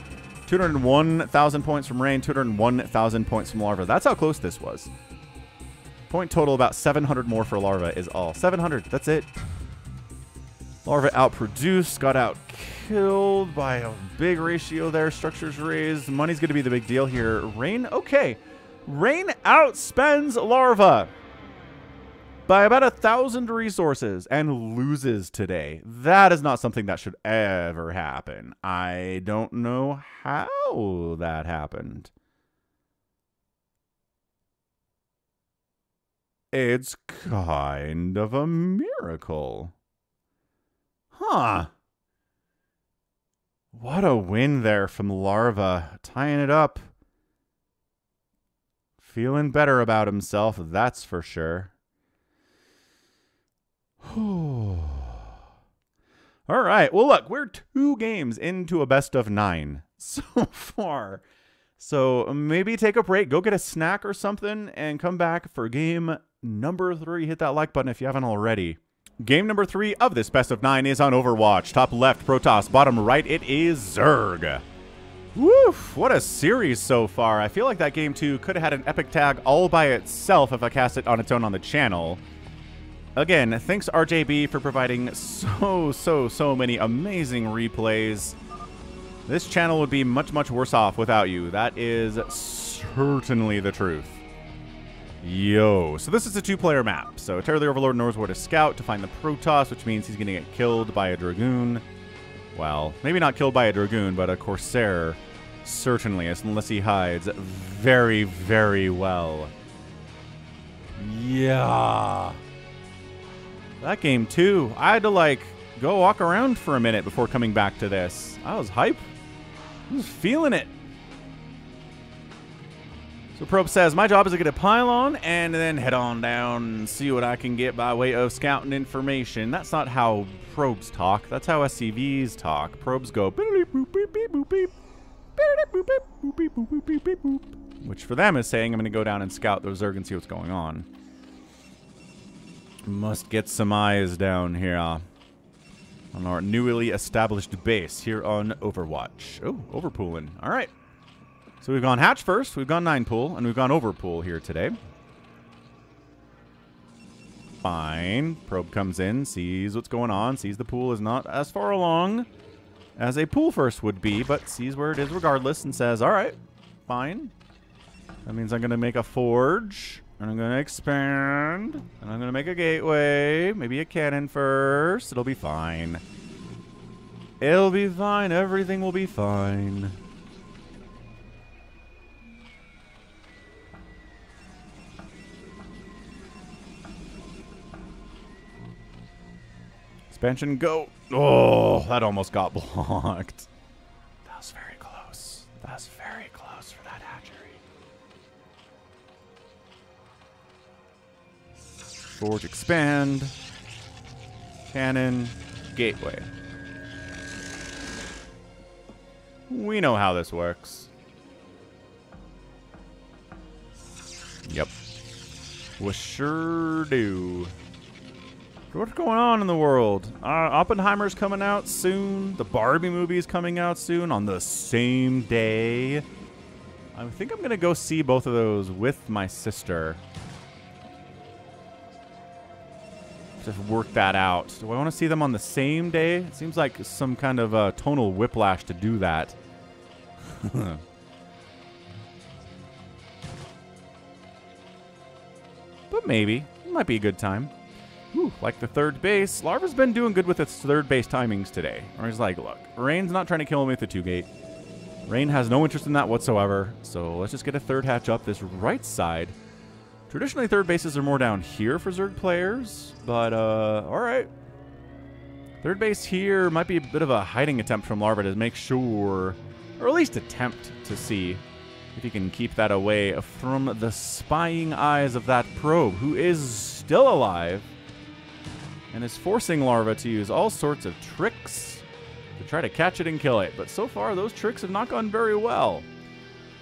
201,000 points from Rain, 201,000 points from Larva. That's how close this was. Point total about 700 more for Larva is all. 700, that's it. Larva outproduced, got out killed by a big ratio there. Structures raised. Money's going to be the big deal here. Rain, okay. Rain outspends Larva by about a thousand resources and loses today. That is not something that should ever happen. I don't know how that happened. It's kind of a miracle. Huh. What a win there from Larva, tying it up. Feeling better about himself, that's for sure. All right. Well, look, we're two games into a best of nine so far. So maybe take a break, go get a snack or something, and come back for game number three. Hit that like button if you haven't already. Game number three of this best of nine is on Overwatch. Top left, Protoss. Bottom right, it is Zerg. Woof, what a series so far. I feel like that game two could have had an epic tag all by itself if I cast it on its own on the channel. Again, thanks RJB for providing so, so, so many amazing replays. This channel would be much, much worse off without you. That is certainly the truth. Yo, so this is a two-player map. So Terror the Overlord knows where to scout to find the Protoss, which means he's going to get killed by a Dragoon. Well, maybe not killed by a Dragoon, but a Corsair certainly, unless he hides very, very well. Yeah. That game, too. I had to, like, go walk around for a minute before coming back to this. I was hype. I was feeling it. So Probe says, my job is to get a pylon and then head on down and see what I can get by way of scouting information. That's not how probes talk. That's how SCVs talk. Probes go which for them is saying I'm going to go down and scout the Zerg and see what's going on. Must get some eyes down here on our newly established base here on Overwatch. Oh, overpooling. All right. So we've gone hatch first, we've gone nine pool, and we've gone over pool here today. Fine. Probe comes in, sees what's going on, sees the pool is not as far along as a pool first would be, but sees where it is regardless and says, all right, fine. That means I'm going to make a forge, and I'm going to expand, and I'm going to make a gateway, maybe a cannon first. It'll be fine. It'll be fine. Everything will be fine. Expansion, go. Oh, that almost got blocked. That was very close. That was very close for that hatchery. Forge, expand. Cannon, gateway. We know how this works. Yep. We sure do. What's going on in the world? Uh, Oppenheimer's coming out soon. The Barbie movie is coming out soon on the same day. I think I'm going to go see both of those with my sister. Just work that out. Do I want to see them on the same day? It seems like some kind of uh, tonal whiplash to do that. but maybe. It might be a good time. Whew, like the third base. Larva's been doing good with its third base timings today. Or he's like, look, Rain's not trying to kill him with the two gate. Rain has no interest in that whatsoever. So let's just get a third hatch up this right side. Traditionally, third bases are more down here for Zerg players. But, uh, alright. Third base here might be a bit of a hiding attempt from Larva to make sure, or at least attempt to see if he can keep that away from the spying eyes of that probe, who is still alive and is forcing Larva to use all sorts of tricks to try to catch it and kill it. But so far, those tricks have not gone very well.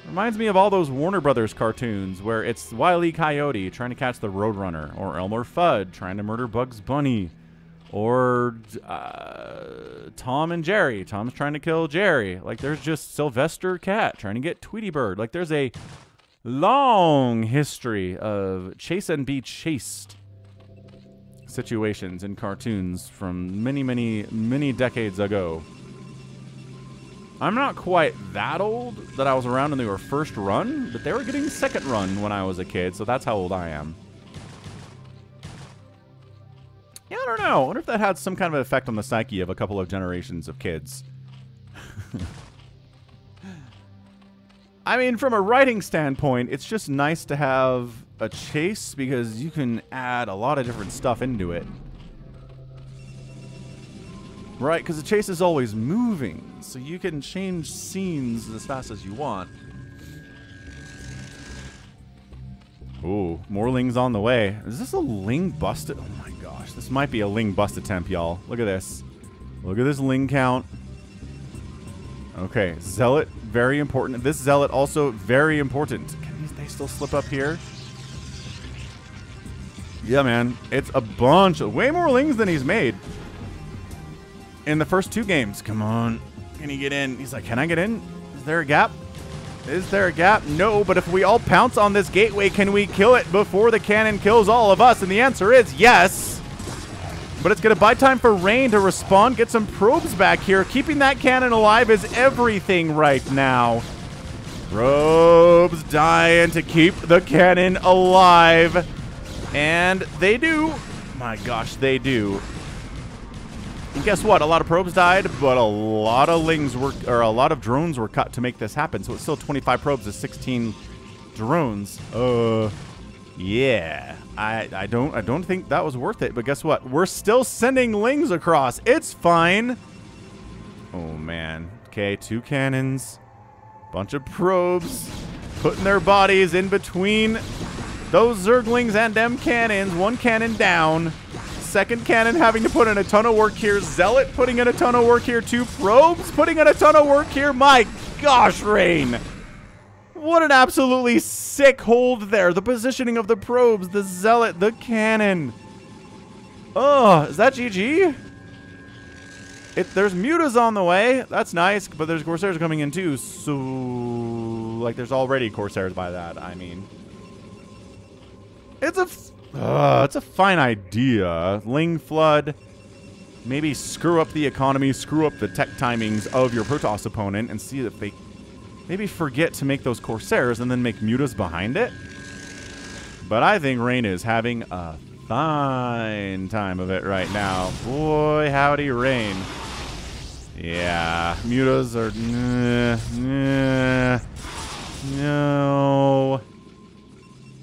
Reminds me of all those Warner Brothers cartoons where it's Wile E. Coyote trying to catch the Roadrunner, or Elmer Fudd trying to murder Bugs Bunny, or uh, Tom and Jerry. Tom's trying to kill Jerry. Like there's just Sylvester Cat trying to get Tweety Bird. Like there's a long history of chase and be chased situations in cartoons from many, many, many decades ago. I'm not quite that old that I was around when they were first run, but they were getting second run when I was a kid, so that's how old I am. Yeah, I don't know. I wonder if that had some kind of effect on the psyche of a couple of generations of kids. I mean, from a writing standpoint, it's just nice to have a chase because you can add a lot of different stuff into it. Right, because the chase is always moving, so you can change scenes as fast as you want. Ooh, more lings on the way. Is this a ling busted? Oh my gosh, this might be a ling bust attempt, y'all. Look at this. Look at this ling count. Okay, Zealot, very important. This Zealot also very important. Can they still slip up here? Yeah, man. It's a bunch of way more lings than he's made in the first two games. Come on. Can he get in? He's like, can I get in? Is there a gap? Is there a gap? No, but if we all pounce on this gateway, can we kill it before the cannon kills all of us? And the answer is yes. But it's going to buy time for Rain to respond, get some probes back here. Keeping that cannon alive is everything right now. Probes dying to keep the cannon alive. And they do. My gosh, they do. And guess what? A lot of probes died, but a lot of lings were, or a lot of drones were cut to make this happen. So it's still 25 probes to 16 drones. Uh, yeah. I, I don't I don't think that was worth it. But guess what? We're still sending lings across. It's fine. Oh man. Okay, two cannons, bunch of probes, putting their bodies in between those Zerglings and them cannons. One cannon down. Second cannon having to put in a ton of work here. Zealot putting in a ton of work here Two Probes putting in a ton of work here. My gosh, Rain. What an absolutely sick hold there. The positioning of the probes, the Zealot, the cannon. Oh, is that GG? It, there's mutas on the way. That's nice, but there's Corsairs coming in too. So, like, there's already Corsairs by that. I mean, it's a uh, it's a fine idea. Ling Flood. Maybe screw up the economy, screw up the tech timings of your Protoss opponent, and see if they maybe forget to make those Corsairs and then make mutas behind it. But I think Rain is having a fine time of it right now. Boy, howdy, Rain. Yeah, mutas are... Nah, nah, no.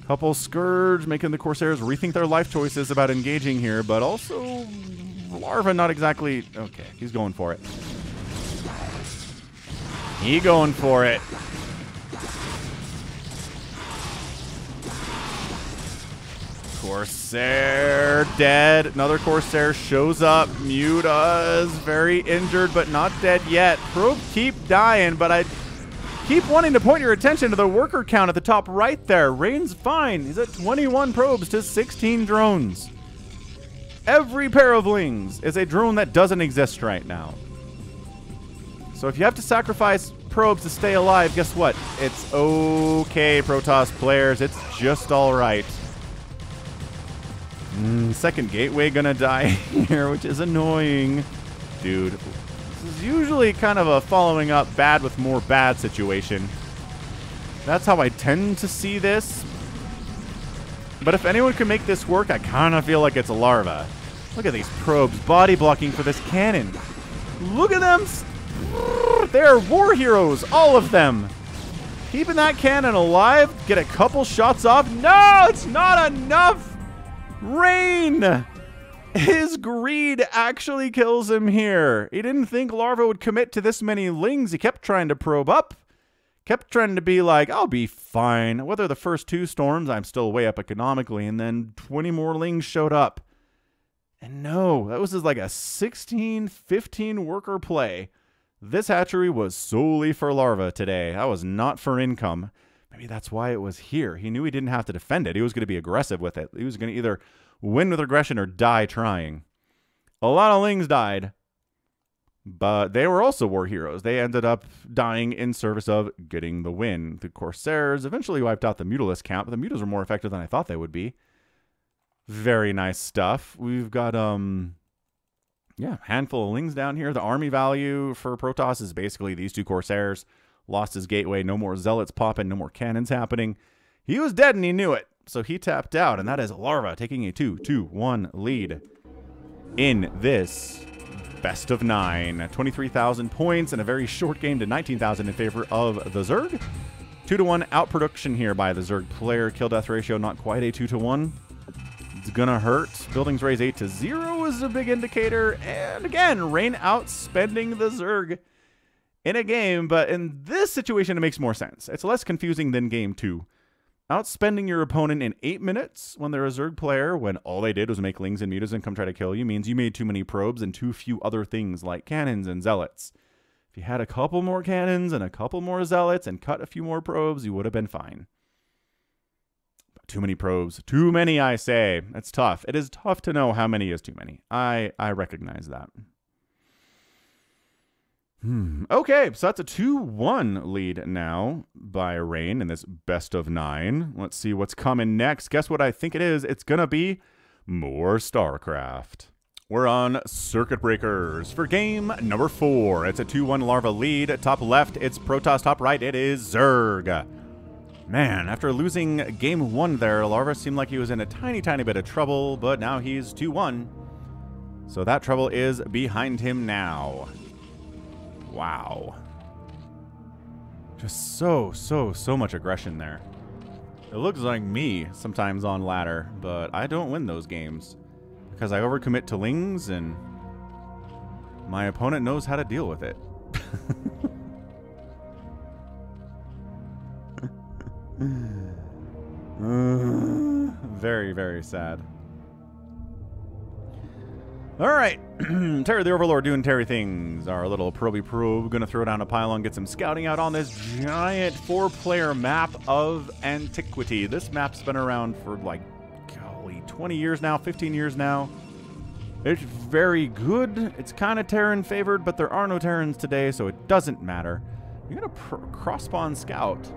Couple Scourge making the Corsairs rethink their life choices about engaging here, but also Larva not exactly... Okay, he's going for it. He going for it. Corsair dead. Another Corsair shows up. Muta's very injured, but not dead yet. Probe keep dying, but I keep wanting to point your attention to the worker count at the top right there. Rain's fine. He's at 21 probes to 16 drones. Every pair of lings is a drone that doesn't exist right now. So if you have to sacrifice probes to stay alive, guess what? It's okay, Protoss players. It's just all right. Mm, second gateway gonna die here, which is annoying. Dude, this is usually kind of a following up bad with more bad situation. That's how I tend to see this. But if anyone can make this work, I kind of feel like it's a larva. Look at these probes body blocking for this cannon. Look at them. They're war heroes, all of them. Keeping that cannon alive, get a couple shots off. No, it's not enough. Rain. His greed actually kills him here. He didn't think Larva would commit to this many lings. He kept trying to probe up. Kept trying to be like, I'll be fine. Whether the first two storms, I'm still way up economically. And then 20 more lings showed up. And no, that was just like a 16, 15 worker play. This hatchery was solely for larva today. That was not for income. Maybe that's why it was here. He knew he didn't have to defend it. He was going to be aggressive with it. He was going to either win with aggression or die trying. A lot of lings died. But they were also war heroes. They ended up dying in service of getting the win. The Corsairs eventually wiped out the Mutalisk camp, but the Mutas were more effective than I thought they would be. Very nice stuff. We've got um yeah, handful of lings down here. The army value for Protoss is basically these two Corsairs. Lost his gateway, no more zealots popping, no more cannons happening. He was dead and he knew it. So he tapped out, and that is Larva taking a 2 2 1 lead in this best of nine. 23,000 points and a very short game to 19,000 in favor of the Zerg. 2 to 1 outproduction here by the Zerg player. Kill death ratio not quite a 2 to 1. It's gonna hurt. Buildings raise 8 to 0 is a big indicator. And again, Rain outspending the Zerg in a game, but in this situation, it makes more sense. It's less confusing than game 2. Outspending your opponent in eight minutes when they're a Zerg player, when all they did was make lings and mutas and come try to kill you, means you made too many probes and too few other things like cannons and zealots. If you had a couple more cannons and a couple more zealots and cut a few more probes, you would have been fine. Too many probes. Too many, I say. It's tough. It is tough to know how many is too many. I, I recognize that. Hmm. Okay, so that's a 2 1 lead now by Rain in this best of nine. Let's see what's coming next. Guess what I think it is? It's going to be more StarCraft. We're on Circuit Breakers for game number four. It's a 2 1 Larva lead. Top left, it's Protoss. Top right, it is Zerg. Man, after losing game one there, Larva seemed like he was in a tiny, tiny bit of trouble, but now he's 2 1. So that trouble is behind him now. Wow. Just so, so, so much aggression there. It looks like me sometimes on ladder, but I don't win those games. Because I overcommit to lings and my opponent knows how to deal with it. very, very sad. All right, Terry the Overlord doing Terry things. Our little proby probe gonna throw down a pylon, get some scouting out on this giant four-player map of antiquity. This map's been around for like, golly, 20 years now, 15 years now. It's very good. It's kind of Terran favored, but there are no Terrans today, so it doesn't matter. You're gonna cross spawn scout.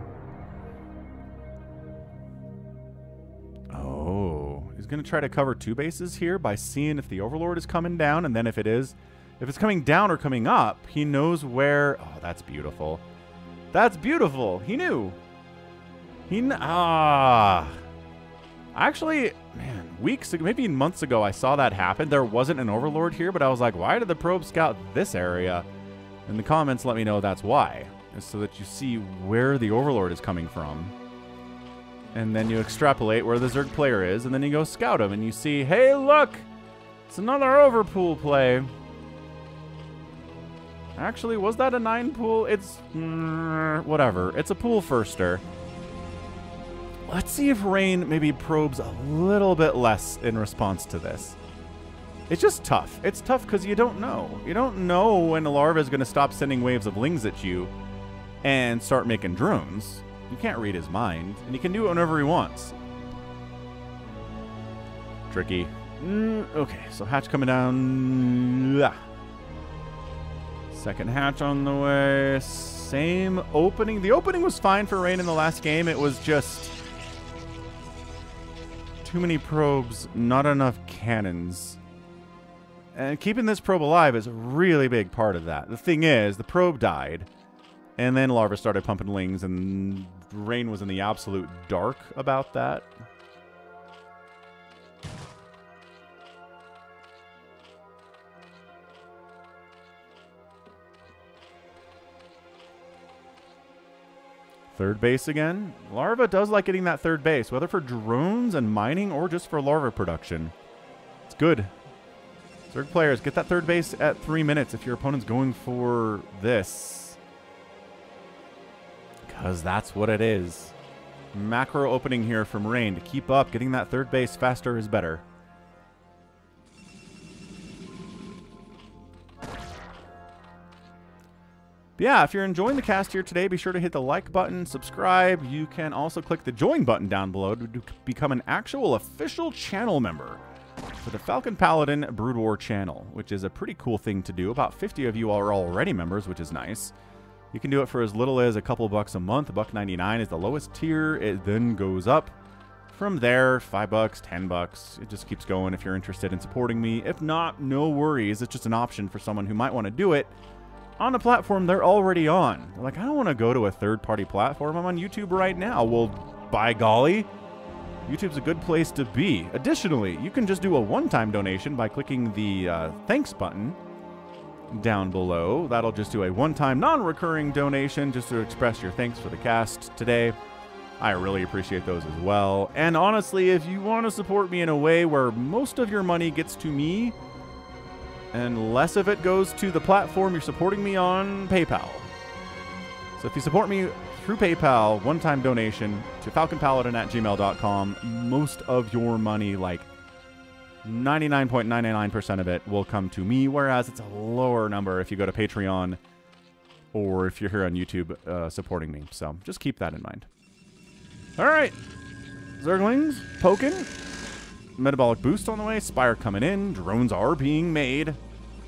Oh, he's going to try to cover two bases here by seeing if the Overlord is coming down, and then if it is, if it's coming down or coming up, he knows where... Oh, that's beautiful. That's beautiful. He knew. He... Ah... Actually, man, weeks maybe months ago, I saw that happen. There wasn't an Overlord here, but I was like, why did the probe scout this area? In the comments, let me know that's why. So that you see where the Overlord is coming from and then you extrapolate where the Zerg player is, and then you go scout him, and you see, hey, look! It's another overpool play. Actually, was that a 9 pool? It's... Mm, whatever. It's a pool firster. Let's see if Rain maybe probes a little bit less in response to this. It's just tough. It's tough because you don't know. You don't know when a larva is going to stop sending waves of lings at you and start making drones. Can't read his mind, and he can do it whenever he wants. Tricky. Mm, okay, so hatch coming down. Second hatch on the way. Same opening. The opening was fine for Rain in the last game. It was just too many probes, not enough cannons. And keeping this probe alive is a really big part of that. The thing is, the probe died. And then Larva started pumping lings, and Rain was in the absolute dark about that. Third base again. Larva does like getting that third base, whether for drones and mining or just for larva production. It's good. Third players, get that third base at three minutes if your opponent's going for this. Because that's what it is. Macro opening here from Rain to keep up. Getting that third base faster is better. But yeah, if you're enjoying the cast here today, be sure to hit the like button, subscribe. You can also click the join button down below to become an actual official channel member for the Falcon Paladin Brood War channel, which is a pretty cool thing to do. About 50 of you are already members, which is nice. You can do it for as little as a couple bucks a month. buck 99 is the lowest tier. It then goes up from there, five bucks, ten bucks. It just keeps going if you're interested in supporting me. If not, no worries. It's just an option for someone who might want to do it on a platform they're already on. They're like, I don't want to go to a third-party platform. I'm on YouTube right now. Well, by golly, YouTube's a good place to be. Additionally, you can just do a one-time donation by clicking the uh, thanks button down below. That'll just do a one-time non-recurring donation just to express your thanks for the cast today. I really appreciate those as well. And honestly, if you want to support me in a way where most of your money gets to me and less of it goes to the platform you're supporting me on, PayPal. So if you support me through PayPal, one-time donation to falconpaladin at gmail.com, most of your money, like 99.99% of it will come to me, whereas it's a lower number if you go to Patreon or if you're here on YouTube uh, supporting me. So just keep that in mind. All right. Zerglings poking. Metabolic boost on the way. Spire coming in. Drones are being made.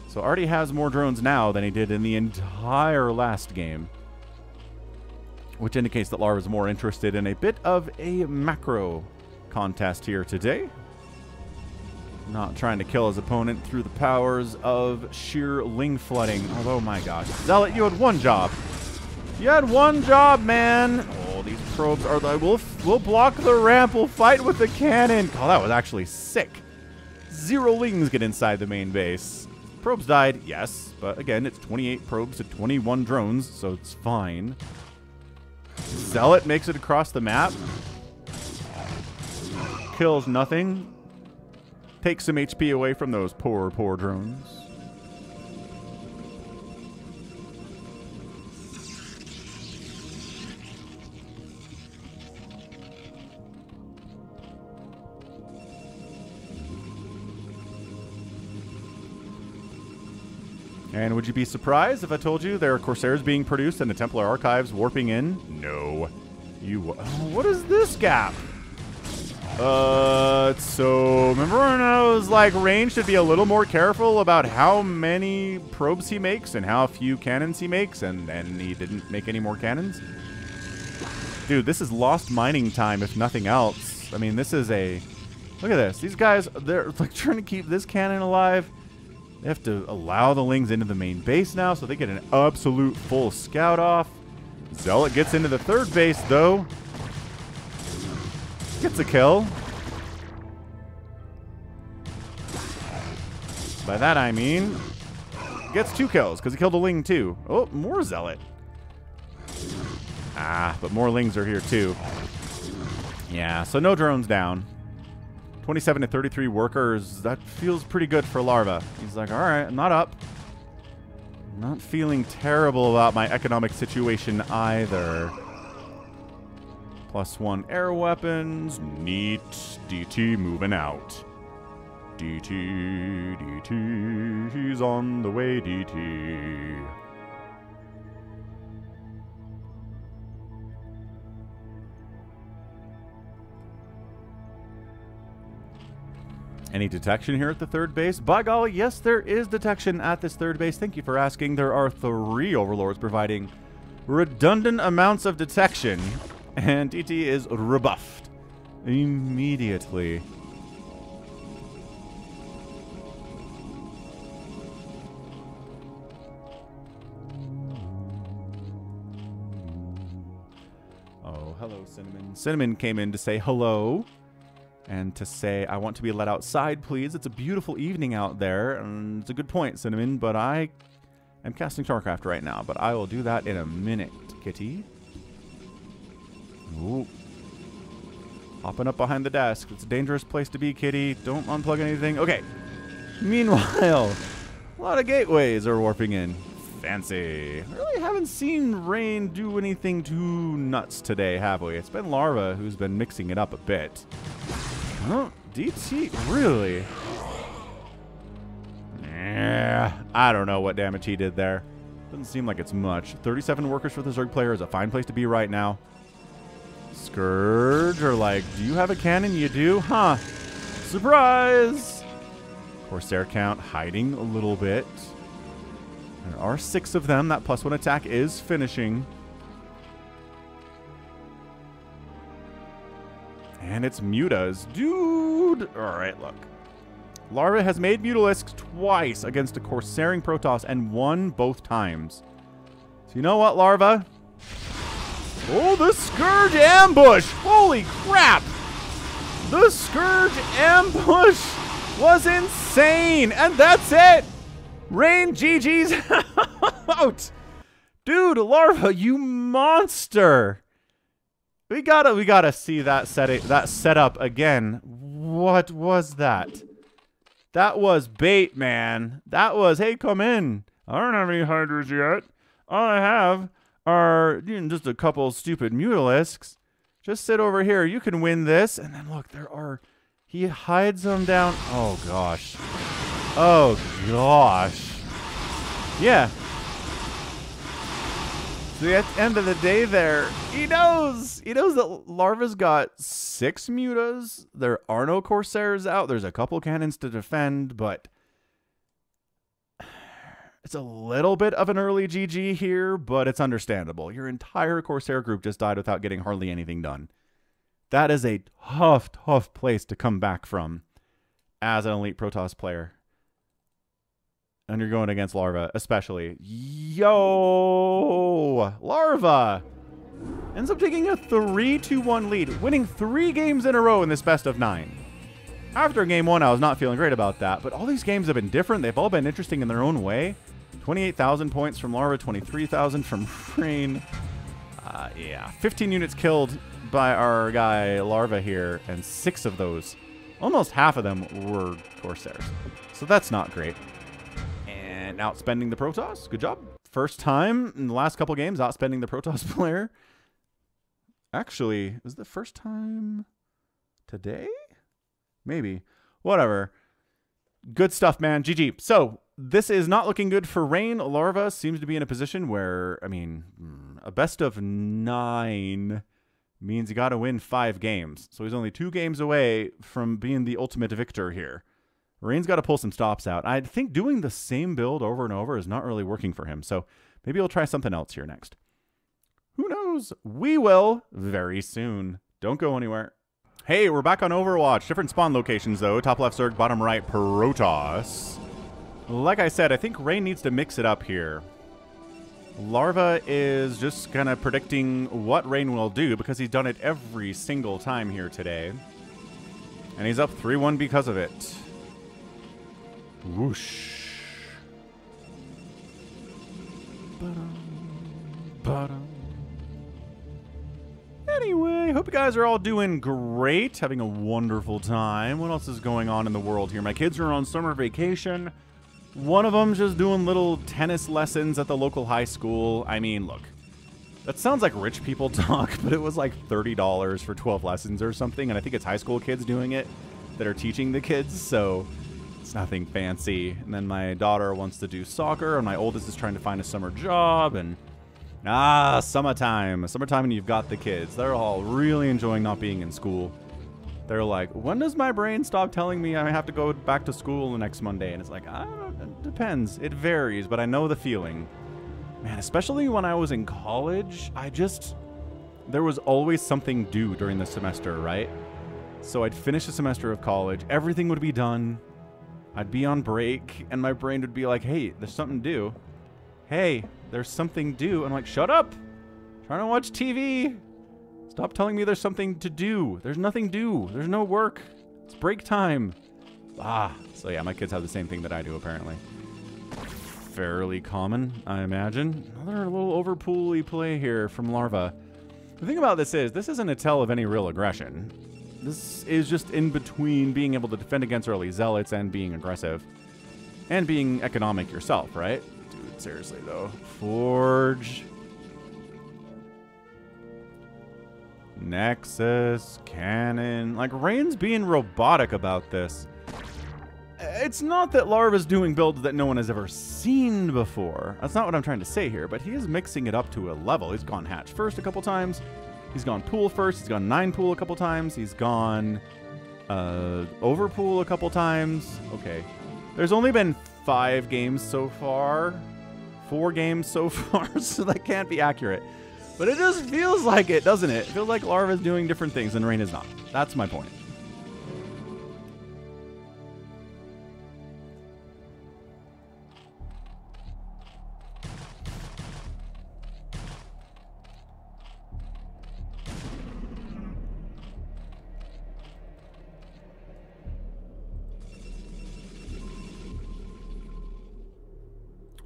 So already has more drones now than he did in the entire last game. Which indicates that Larva is more interested in a bit of a macro contest here today. Not trying to kill his opponent through the powers of sheer ling flooding. Oh my gosh. Zealot, you had one job. You had one job, man. Oh, these probes are the... We'll, we'll block the ramp. We'll fight with the cannon. Oh, that was actually sick. Zerglings get inside the main base. Probes died, yes. But again, it's 28 probes to 21 drones, so it's fine. Zealot makes it across the map. Kills nothing. Take some HP away from those poor, poor drones. And would you be surprised if I told you there are Corsairs being produced and the Templar archives warping in? No. You. What is this gap? Uh, so remember when I was like, Rain should be a little more careful about how many probes he makes and how few cannons he makes, and and he didn't make any more cannons. Dude, this is lost mining time, if nothing else. I mean, this is a look at this. These guys, they're like trying to keep this cannon alive. They have to allow the Lings into the main base now, so they get an absolute full scout off. Zealot gets into the third base, though. Gets a kill. By that I mean, gets two kills because he killed a Ling too. Oh, more Zealot. Ah, but more Lings are here too. Yeah, so no drones down. 27 to 33 workers. That feels pretty good for Larva. He's like, all right, I'm not up. Not feeling terrible about my economic situation either. Plus one air weapons. Neat. DT moving out. DT, DT, he's on the way, DT. Any detection here at the third base? By golly, yes, there is detection at this third base. Thank you for asking. There are three overlords providing redundant amounts of detection and DT is rebuffed immediately. Oh, hello, Cinnamon. Cinnamon came in to say hello and to say, I want to be let outside, please. It's a beautiful evening out there. And it's a good point, Cinnamon, but I am casting StarCraft right now, but I will do that in a minute, kitty. Hopping up behind the desk. It's a dangerous place to be, kitty. Don't unplug anything. Okay. Meanwhile, a lot of gateways are warping in. Fancy. I really haven't seen Rain do anything too nuts today, have we? It's been Larva who's been mixing it up a bit. Oh, DT, really? Yeah, I don't know what damage he did there. Doesn't seem like it's much. 37 workers for the Zerg player is a fine place to be right now. Scourge are like, do you have a cannon? You do? Huh. Surprise! Corsair count hiding a little bit. There are six of them. That plus one attack is finishing. And it's Mutas. Dude! Alright, look. Larva has made Mutalisk twice against a Corsairing Protoss and won both times. So you know what, Larva? Oh, the Scourge Ambush! Holy crap! The Scourge Ambush was insane! And that's it! Rain GG's out! Dude, Larva, you monster! We gotta, we gotta see that setting, that setup again. What was that? That was bait, man. That was, hey, come in. I don't have any hydras yet. All I have are you know, just a couple stupid mutalisks. Just sit over here. You can win this. And then look, there are. He hides them down. Oh gosh. Oh gosh. Yeah, so at the end of the day there, he knows. He knows that Larva's got six mutas. There are no Corsairs out. There's a couple cannons to defend, but it's a little bit of an early GG here, but it's understandable. Your entire Corsair group just died without getting hardly anything done. That is a tough, tough place to come back from as an elite Protoss player and you're going against Larva, especially. Yo! Larva ends up taking a 3-2-1 lead, winning three games in a row in this best of nine. After game one, I was not feeling great about that, but all these games have been different. They've all been interesting in their own way. 28,000 points from Larva, 23,000 from Rain. Uh, yeah, 15 units killed by our guy Larva here, and six of those, almost half of them were Corsairs. So that's not great and outspending the Protoss. Good job. First time in the last couple games outspending the Protoss player. Actually, is the first time today? Maybe. Whatever. Good stuff, man. GG. So, this is not looking good for Rain. Larva seems to be in a position where, I mean, hmm, a best of nine means you got to win five games. So he's only two games away from being the ultimate victor here. Rain's got to pull some stops out. I think doing the same build over and over is not really working for him. So maybe he'll try something else here next. Who knows? We will very soon. Don't go anywhere. Hey, we're back on Overwatch. Different spawn locations, though. Top left Zerg, bottom right Protoss. Like I said, I think Rain needs to mix it up here. Larva is just kind of predicting what Rain will do because he's done it every single time here today. And he's up 3-1 because of it. Whoosh. Anyway, hope you guys are all doing great, having a wonderful time. What else is going on in the world here? My kids are on summer vacation. One of them's just doing little tennis lessons at the local high school. I mean, look, that sounds like rich people talk, but it was like $30 for 12 lessons or something, and I think it's high school kids doing it that are teaching the kids, so it's nothing fancy. And then my daughter wants to do soccer, and my oldest is trying to find a summer job. And ah, summertime. Summertime, and you've got the kids. They're all really enjoying not being in school. They're like, when does my brain stop telling me I have to go back to school the next Monday? And it's like, I don't, it depends. It varies, but I know the feeling. Man, especially when I was in college, I just, there was always something due during the semester, right? So I'd finish a semester of college, everything would be done, I'd be on break, and my brain would be like, hey, there's something due. Hey, there's something due. I'm like, shut up. I'm trying to watch TV. Stop telling me there's something to do. There's nothing due. There's no work. It's break time. Ah, so yeah, my kids have the same thing that I do, apparently. Fairly common, I imagine. Another little overpooly play here from Larva. The thing about this is, this isn't a tell of any real aggression. This is just in between being able to defend against early zealots and being aggressive. And being economic yourself, right? Dude, seriously though. Forge. Nexus, Cannon. Like, Rain's being robotic about this. It's not that Larva's doing builds that no one has ever seen before. That's not what I'm trying to say here, but he is mixing it up to a level. He's gone hatch first a couple times. He's gone pool first. He's gone nine pool a couple times. He's gone uh, over pool a couple times. Okay. There's only been five games so far. Four games so far, so that can't be accurate. But it just feels like it, doesn't it? It feels like Larva is doing different things and Rain is not. That's my point.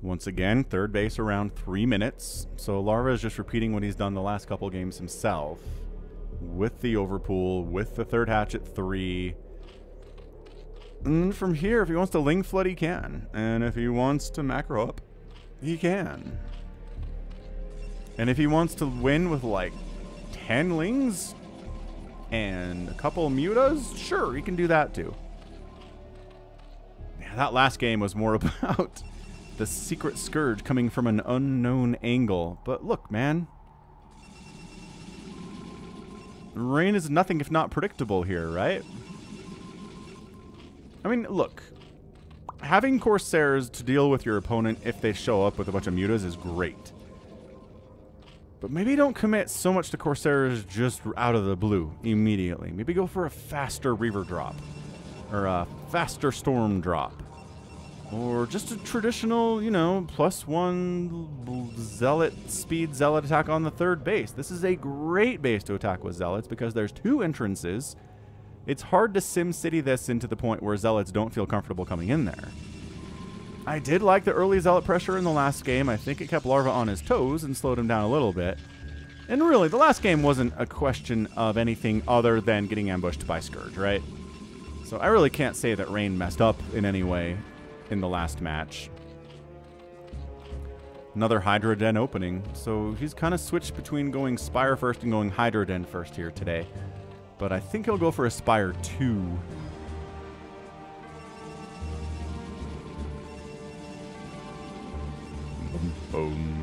Once again, third base around three minutes. So Larva is just repeating what he's done the last couple games himself. With the overpool, with the third hatch at three. And from here, if he wants to Ling Flood, he can. And if he wants to macro up, he can. And if he wants to win with like 10 Lings and a couple Mutas, sure, he can do that too. Yeah, that last game was more about the secret scourge coming from an unknown angle. But look, man. Rain is nothing if not predictable here, right? I mean, look. Having Corsairs to deal with your opponent if they show up with a bunch of mutas is great. But maybe don't commit so much to Corsairs just out of the blue immediately. Maybe go for a faster Reaver drop. Or a faster Storm drop. Or just a traditional, you know, plus one zealot speed zealot attack on the third base. This is a great base to attack with zealots because there's two entrances. It's hard to sim city this into the point where zealots don't feel comfortable coming in there. I did like the early zealot pressure in the last game. I think it kept Larva on his toes and slowed him down a little bit. And really, the last game wasn't a question of anything other than getting ambushed by Scourge, right? So I really can't say that Rain messed up in any way in the last match. Another Hydra Den opening. So he's kind of switched between going Spire first and going Hydra Den first here today. But I think he'll go for a Spire 2. Boom,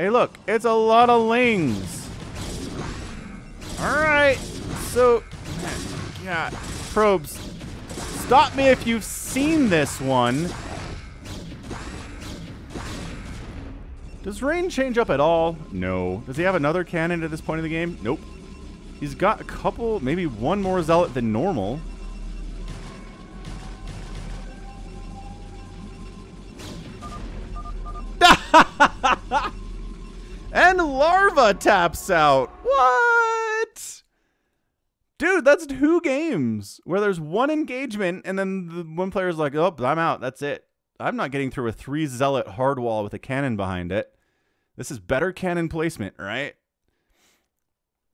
Hey, look, it's a lot of lings. All right, so, yeah, probes, stop me if you've seen this one. Does Rain change up at all? No. Does he have another cannon at this point in the game? Nope. He's got a couple, maybe one more zealot than normal. Taps out. What? Dude, that's two games where there's one engagement and then the one player's like, oh, I'm out. That's it. I'm not getting through a three zealot hard wall with a cannon behind it. This is better cannon placement, right?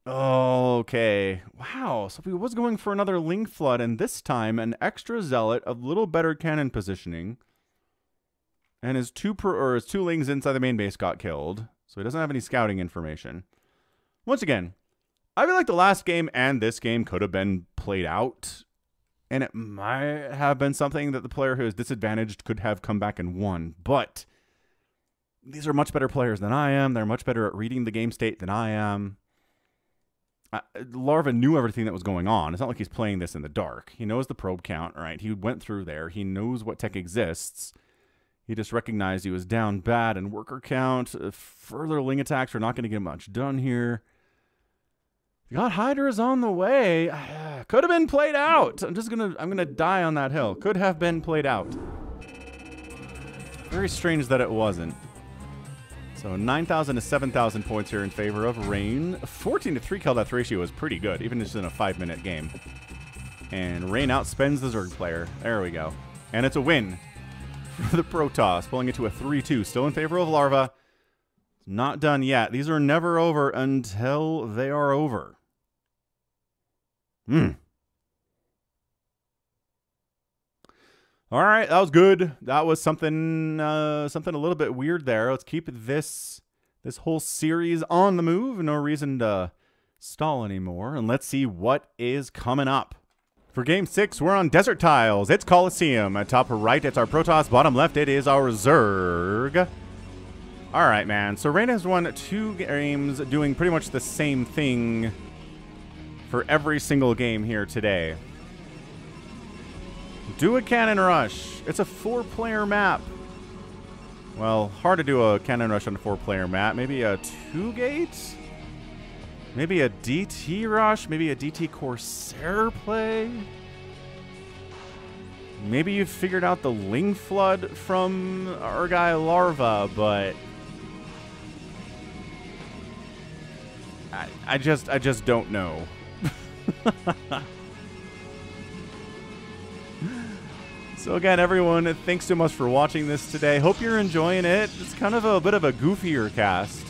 Okay. Wow. So he was going for another Ling Flood, and this time an extra zealot, a little better cannon positioning. And his two per or his two lings inside the main base got killed. So he doesn't have any scouting information. Once again, I feel like the last game and this game could have been played out. And it might have been something that the player who is disadvantaged could have come back and won. But these are much better players than I am. They're much better at reading the game state than I am. Uh, Larva knew everything that was going on. It's not like he's playing this in the dark. He knows the probe count, right? He went through there. He knows what tech exists. He just recognized he was down bad in worker count. Uh, further Ling attacks are not going to get much done here. God Hydra is on the way. Could have been played out. I'm just gonna I'm gonna die on that hill. Could have been played out. Very strange that it wasn't. So 9,000 to 7,000 points here in favor of Rain. 14 to 3 kill death ratio is pretty good, even just in a 5 minute game. And Rain outspends the Zerg player. There we go. And it's a win the Protoss, pulling it to a 3 2. Still in favor of Larva. Not done yet. These are never over until they are over. Hmm. All right, that was good. That was something uh, something a little bit weird there. Let's keep this this whole series on the move. No reason to stall anymore. And let's see what is coming up. For game six, we're on Desert Tiles. It's Coliseum. At top right, it's our Protoss. Bottom left, it is our Zerg. All right, man. So Rain has won two games doing pretty much the same thing for every single game here today. Do a cannon rush. It's a four-player map. Well, hard to do a cannon rush on a four-player map. Maybe a two-gate? Maybe a DT rush? Maybe a DT Corsair play? Maybe you figured out the Ling Flood from guy Larva, but... I, I just I just don't know. So again, everyone, thanks so much for watching this today. Hope you're enjoying it. It's kind of a bit of a goofier cast.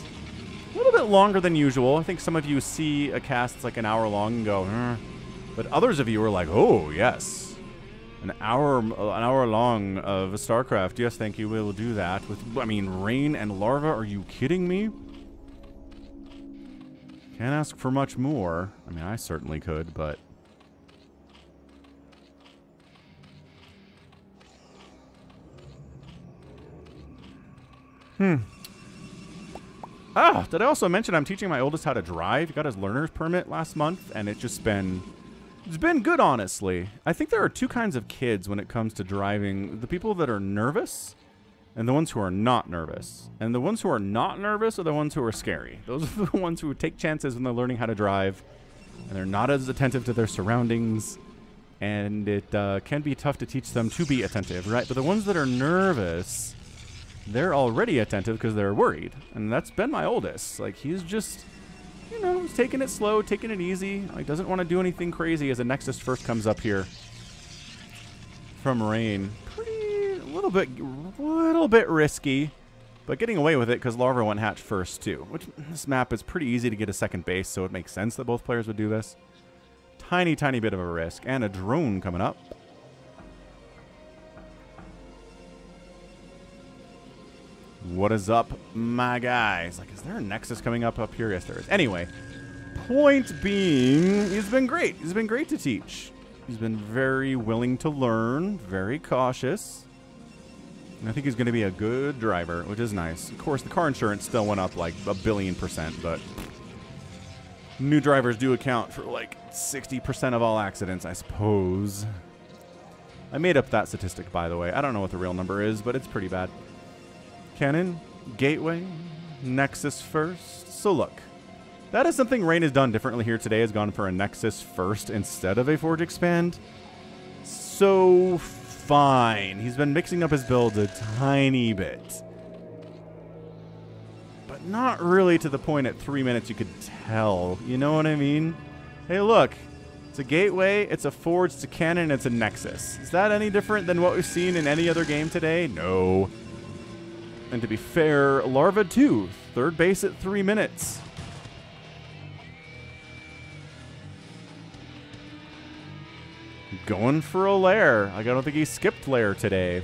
A little bit longer than usual. I think some of you see a cast that's like an hour long and go, but others of you are like, oh, yes. An hour an hour long of StarCraft. Yes, thank you. We'll do that. With I mean, Rain and Larva. Are you kidding me? Can't ask for much more. I mean, I certainly could, but... Hmm. Ah, did I also mention I'm teaching my oldest how to drive? He got his learner's permit last month, and it's just been... It's been good, honestly. I think there are two kinds of kids when it comes to driving. The people that are nervous, and the ones who are not nervous. And the ones who are not nervous are the ones who are scary. Those are the ones who take chances when they're learning how to drive, and they're not as attentive to their surroundings, and it uh, can be tough to teach them to be attentive, right? But the ones that are nervous they're already attentive because they're worried. And that's been my oldest. Like, he's just, you know, he's taking it slow, taking it easy. Like, doesn't want to do anything crazy as the Nexus first comes up here from Rain. Pretty, a little bit, little bit risky. But getting away with it because Larva went hatch first, too. Which, this map is pretty easy to get a second base, so it makes sense that both players would do this. Tiny, tiny bit of a risk. And a drone coming up. What is up, my guys? Like, is there a Nexus coming up up here? Yes, there is. Anyway, point being, he's been great. He's been great to teach. He's been very willing to learn, very cautious. And I think he's going to be a good driver, which is nice. Of course, the car insurance still went up like a billion percent, but new drivers do account for like 60% of all accidents, I suppose. I made up that statistic, by the way. I don't know what the real number is, but it's pretty bad. Cannon, Gateway, Nexus first. So look, that is something Rain has done differently here today. Has gone for a Nexus first instead of a Forge Expand. So fine. He's been mixing up his build a tiny bit. But not really to the point at three minutes you could tell. You know what I mean? Hey, look. It's a gateway, it's a forge, it's a cannon, it's a nexus. Is that any different than what we've seen in any other game today? No. And to be fair, Larva 2, third base at three minutes. Going for a lair. I don't think he skipped lair today.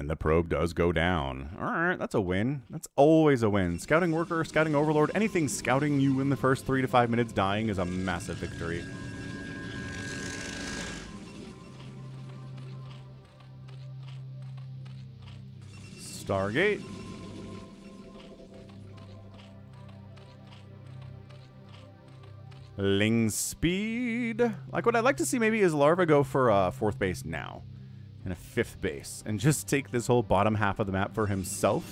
And the probe does go down. All right, that's a win. That's always a win. Scouting worker, scouting overlord, anything scouting you in the first three to five minutes dying is a massive victory. Stargate. Ling speed. Like what I'd like to see maybe is Larva go for uh, fourth base now and a fifth base, and just take this whole bottom half of the map for himself,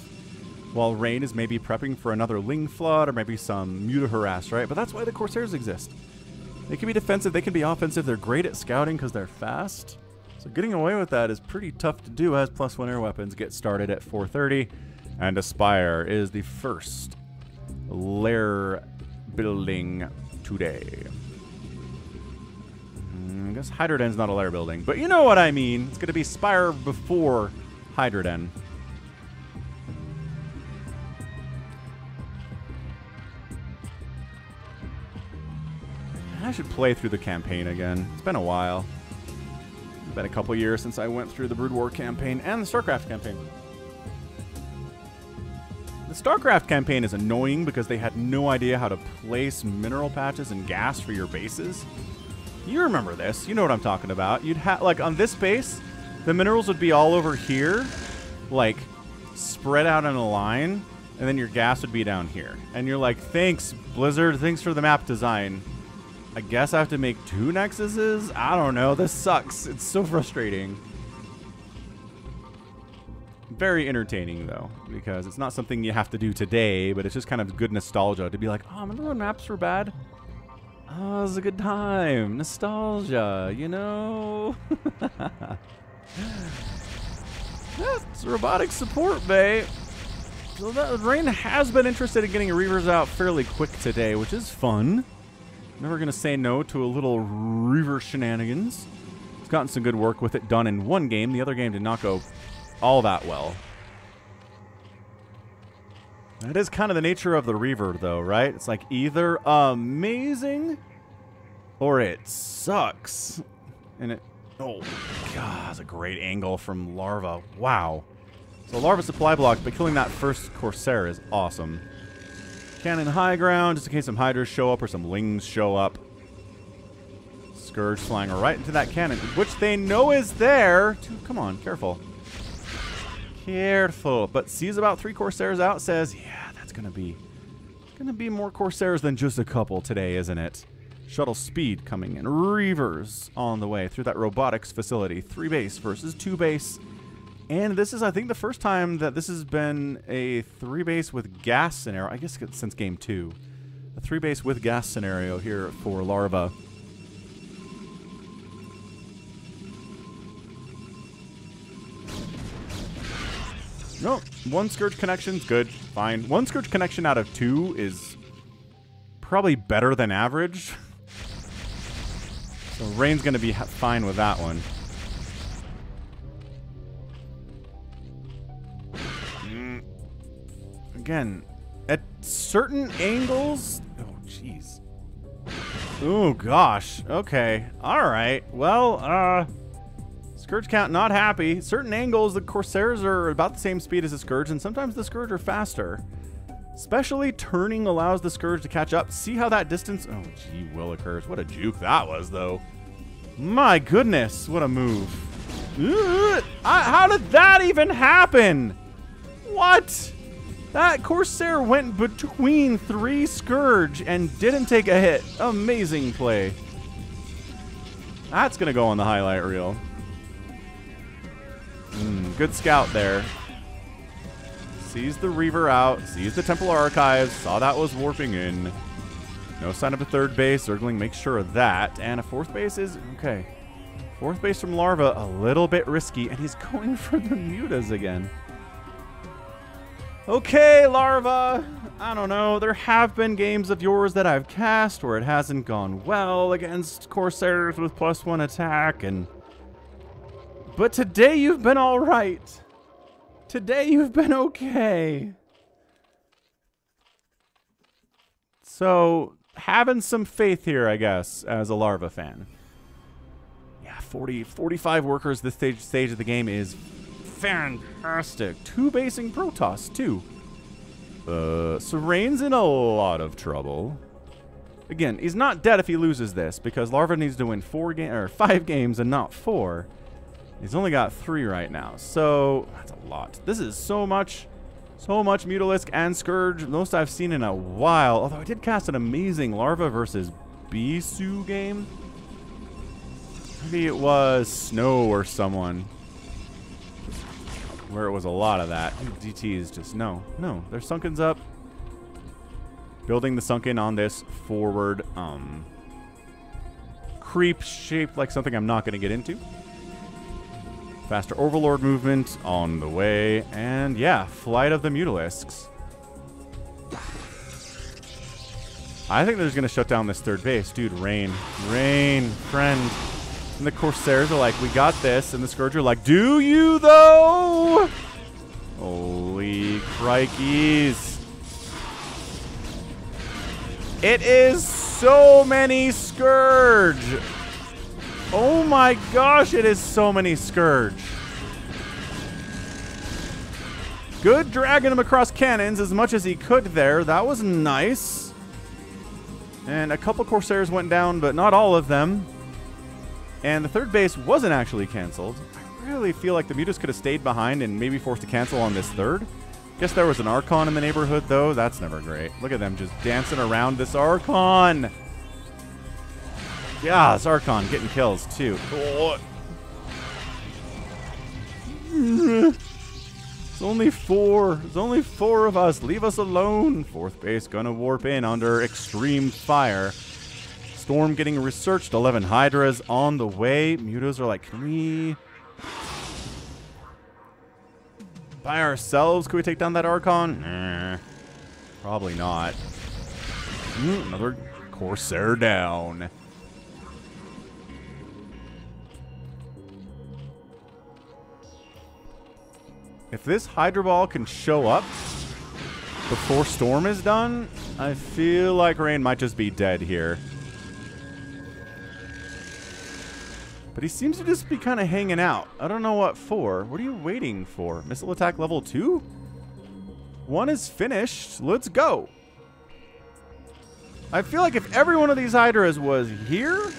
while Rain is maybe prepping for another Ling Flood or maybe some Muta Harass, right? But that's why the Corsairs exist. They can be defensive, they can be offensive, they're great at scouting because they're fast. So getting away with that is pretty tough to do as plus one air weapons get started at 430. And a Spire is the first lair building today. I guess Hydra Den's not a lair building, but you know what I mean. It's going to be Spire before Hydroden. I should play through the campaign again. It's been a while. It's been a couple years since I went through the Brood War campaign and the StarCraft campaign. The StarCraft campaign is annoying because they had no idea how to place mineral patches and gas for your bases. You remember this. You know what I'm talking about. You'd have, like, on this base, the minerals would be all over here, like, spread out in a line, and then your gas would be down here. And you're like, thanks, Blizzard, thanks for the map design. I guess I have to make two nexuses? I don't know. This sucks. It's so frustrating. Very entertaining, though, because it's not something you have to do today, but it's just kind of good nostalgia to be like, oh, remember when maps were bad? Oh, it was a good time. Nostalgia, you know? That's robotic support, babe. So that, Rain has been interested in getting Reavers out fairly quick today, which is fun. Never going to say no to a little Reaver shenanigans. He's gotten some good work with it done in one game. The other game did not go all that well. That is kind of the nature of the Reaver, though, right? It's like either amazing or it sucks. And it... Oh, God, that's a great angle from Larva. Wow. So Larva supply block, but killing that first Corsair is awesome. Cannon high ground, just in case some Hydras show up or some Lings show up. Scourge flying right into that cannon, which they know is there. Come on, careful. Careful. But sees about three Corsairs out, says, yeah, that's going to be... Gonna be more Corsairs than just a couple today, isn't it? Shuttle speed coming in. Reavers on the way through that robotics facility. Three base versus two base. And this is, I think, the first time that this has been a three base with gas scenario. I guess since game two. A three base with gas scenario here for Larva. No, one Scourge connection's good. Fine. One Scourge connection out of two is probably better than average. so Rain's going to be fine with that one. Mm. Again, at certain angles... Oh, jeez. Oh, gosh. Okay. All right. Well, uh... Scourge count not happy. Certain angles, the Corsairs are about the same speed as the Scourge, and sometimes the Scourge are faster. Especially turning allows the Scourge to catch up. See how that distance... Oh, gee willikers. What a juke that was, though. My goodness, what a move. Ugh, I, how did that even happen? What? That Corsair went between three Scourge and didn't take a hit. Amazing play. That's going to go on the highlight reel. Mm, good scout there. Sees the Reaver out, sees the Templar Archives, saw that was warping in. No sign of a third base. Zergling makes sure of that. And a fourth base is... Okay. Fourth base from Larva, a little bit risky. And he's going for the Mutas again. Okay, Larva. I don't know. There have been games of yours that I've cast where it hasn't gone well against Corsairs with plus one attack. And but today you've been all right. Today you've been okay. So, having some faith here, I guess, as a Larva fan. Yeah, 40, 45 workers this stage, stage of the game is fantastic. Two basing Protoss, too. Uh, so Rain's in a lot of trouble. Again, he's not dead if he loses this, because Larva needs to win four game or five games and not four. He's only got three right now, so that's a lot. This is so much, so much Mutalisk and Scourge, most I've seen in a while. Although I did cast an amazing Larva versus Bisu game. Maybe it was Snow or someone. Where it was a lot of that. DT is just, no, no. Their Sunken's up. Building the Sunken on this forward um, creep shaped like something I'm not going to get into. Faster Overlord movement on the way. And yeah, Flight of the Mutalisks. I think they're just going to shut down this third base. Dude, Rain. Rain, friend. And the Corsairs are like, we got this. And the Scourge are like, do you though? Holy crikeys. It is so many Scourge. Oh my gosh, it is so many Scourge. Good dragging him across cannons as much as he could there. That was nice. And a couple Corsairs went down, but not all of them. And the third base wasn't actually canceled. I really feel like the Mutas could have stayed behind and maybe forced to cancel on this third. Guess there was an Archon in the neighborhood, though. That's never great. Look at them just dancing around this Archon. Yeah, Archon getting kills, too. It's only four. It's only four of us. Leave us alone. Fourth base gonna warp in under extreme fire. Storm getting researched. 11 Hydras on the way. Mutas are like, can we by ourselves? Could we take down that Archon? Nah, probably not. Mm, another Corsair down. If this Hydra Ball can show up before Storm is done, I feel like Rain might just be dead here. But he seems to just be kind of hanging out. I don't know what for. What are you waiting for? Missile attack level 2? One is finished. Let's go. I feel like if every one of these Hydras was here,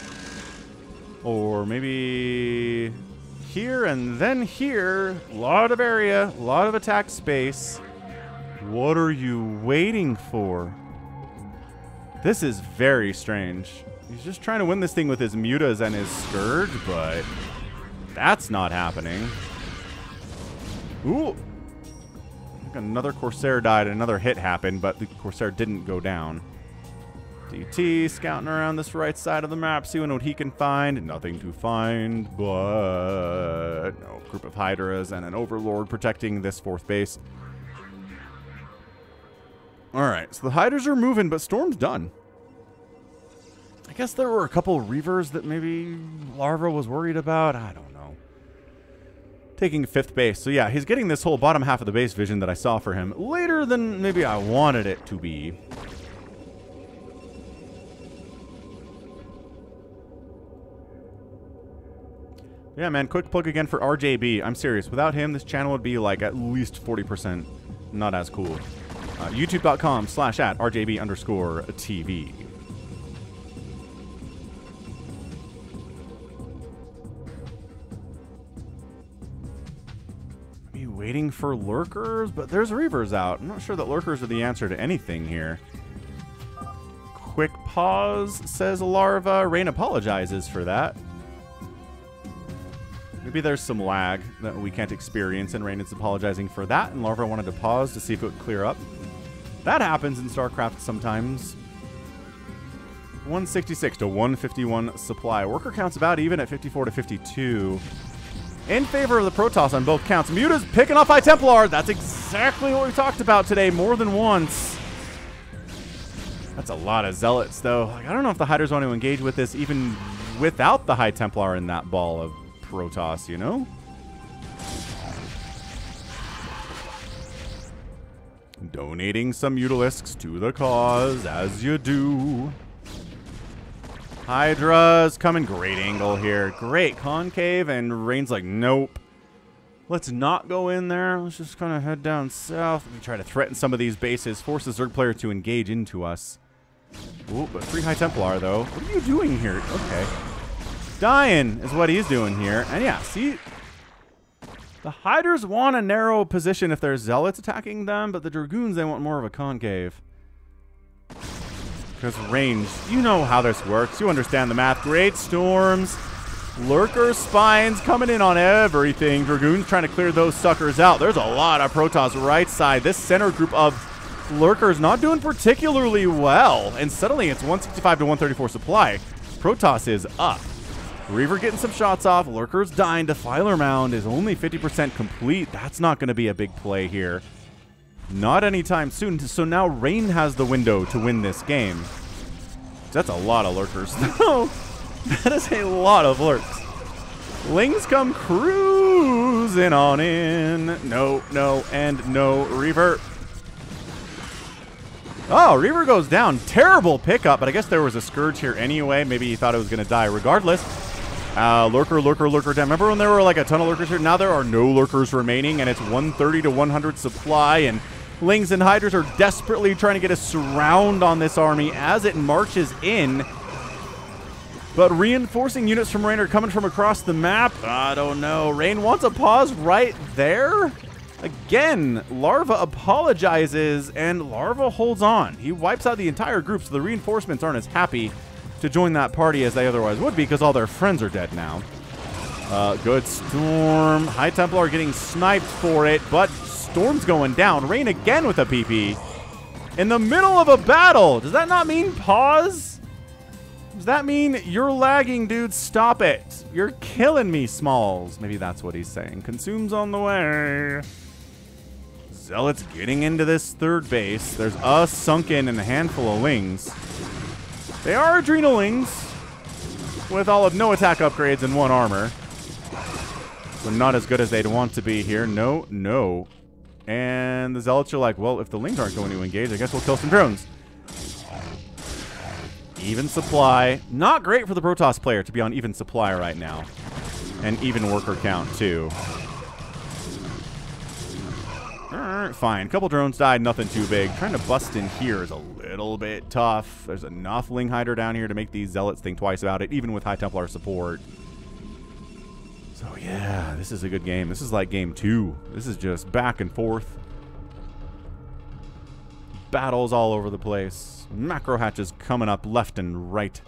or maybe here and then here, lot of area, lot of attack space. What are you waiting for? This is very strange. He's just trying to win this thing with his mutas and his scourge, but that's not happening. Ooh. another Corsair died another hit happened, but the Corsair didn't go down. DT scouting around this right side of the map, seeing what he can find. Nothing to find, but no group of Hydras and an Overlord protecting this fourth base. Alright, so the Hydras are moving, but Storm's done. I guess there were a couple Reavers that maybe Larva was worried about. I don't know. Taking fifth base. So yeah, he's getting this whole bottom half of the base vision that I saw for him later than maybe I wanted it to be. Yeah, man, quick plug again for RJB. I'm serious. Without him, this channel would be like at least 40% not as cool. Uh, YouTube.com slash at RJB underscore TV. waiting for lurkers, but there's reavers out. I'm not sure that lurkers are the answer to anything here. Quick pause, says Larva. Rain apologizes for that. Maybe there's some lag that we can't experience, and Rain is apologizing for that, and Larva wanted to pause to see if it would clear up. That happens in StarCraft sometimes. 166 to 151 supply. Worker count's about even at 54 to 52 in favor of the Protoss on both counts. Muta's picking off High Templar. That's exactly what we talked about today more than once. That's a lot of Zealots, though. Like, I don't know if the Hydras want to engage with this even without the High Templar in that ball of Protoss, you know? Donating some Mutalisks to the cause, as you do. Hydra's coming. Great angle here. Great concave. And Rain's like, nope. Let's not go in there. Let's just kind of head down south. We try to threaten some of these bases. Force the Zerg player to engage into us. Ooh, but free High Templar, though. What are you doing here? Okay. Dying is what he's doing here. And yeah, see... The Hydras want a narrow position if there's Zealots attacking them, but the Dragoons, they want more of a concave. Because range, you know how this works. You understand the math. Great storms. Lurker spines coming in on everything. Dragoons trying to clear those suckers out. There's a lot of Protoss right side. This center group of Lurkers not doing particularly well. And suddenly it's 165 to 134 supply. Protoss is up. Reaver getting some shots off. Lurkers dying. Defiler Mound is only 50% complete. That's not going to be a big play here. Not anytime soon. So now Rain has the window to win this game. That's a lot of lurkers. No, that is a lot of lurks. Lings come cruising on in. No, no, and no. Reaver. Oh, Reaver goes down. Terrible pickup, but I guess there was a Scourge here anyway. Maybe he thought it was going to die regardless. Uh, lurker, lurker, lurker down. Remember when there were like a ton of lurkers here? Now there are no lurkers remaining, and it's 130 to 100 supply, and Lings and Hydras are desperately trying to get a surround on this army as it marches in. But reinforcing units from Rain are coming from across the map. I don't know. Rain wants a pause right there. Again, Larva apologizes, and Larva holds on. He wipes out the entire group, so the reinforcements aren't as happy to join that party as they otherwise would be because all their friends are dead now. Uh, good Storm. High Templar getting sniped for it, but Storm's going down. Rain again with a PP. In the middle of a battle. Does that not mean pause? Does that mean you're lagging, dude? Stop it. You're killing me, Smalls. Maybe that's what he's saying. Consumes on the way. Zealots getting into this third base. There's a sunken and a handful of lings. They are Adrenal Lings with all of no attack upgrades and one armor. So not as good as they'd want to be here. No, no. And the Zealots are like, well, if the Lings aren't going to engage, I guess we'll kill some drones. Even supply. Not great for the Protoss player to be on even supply right now. And even worker count, too. Alright, fine. Couple drones died, nothing too big. Trying to bust in here is a little bit tough. There's enough Ling Hydra down here to make these Zealots think twice about it, even with High Templar support. So yeah, this is a good game. This is like game two. This is just back and forth. Battles all over the place. Macro hatches coming up left and right.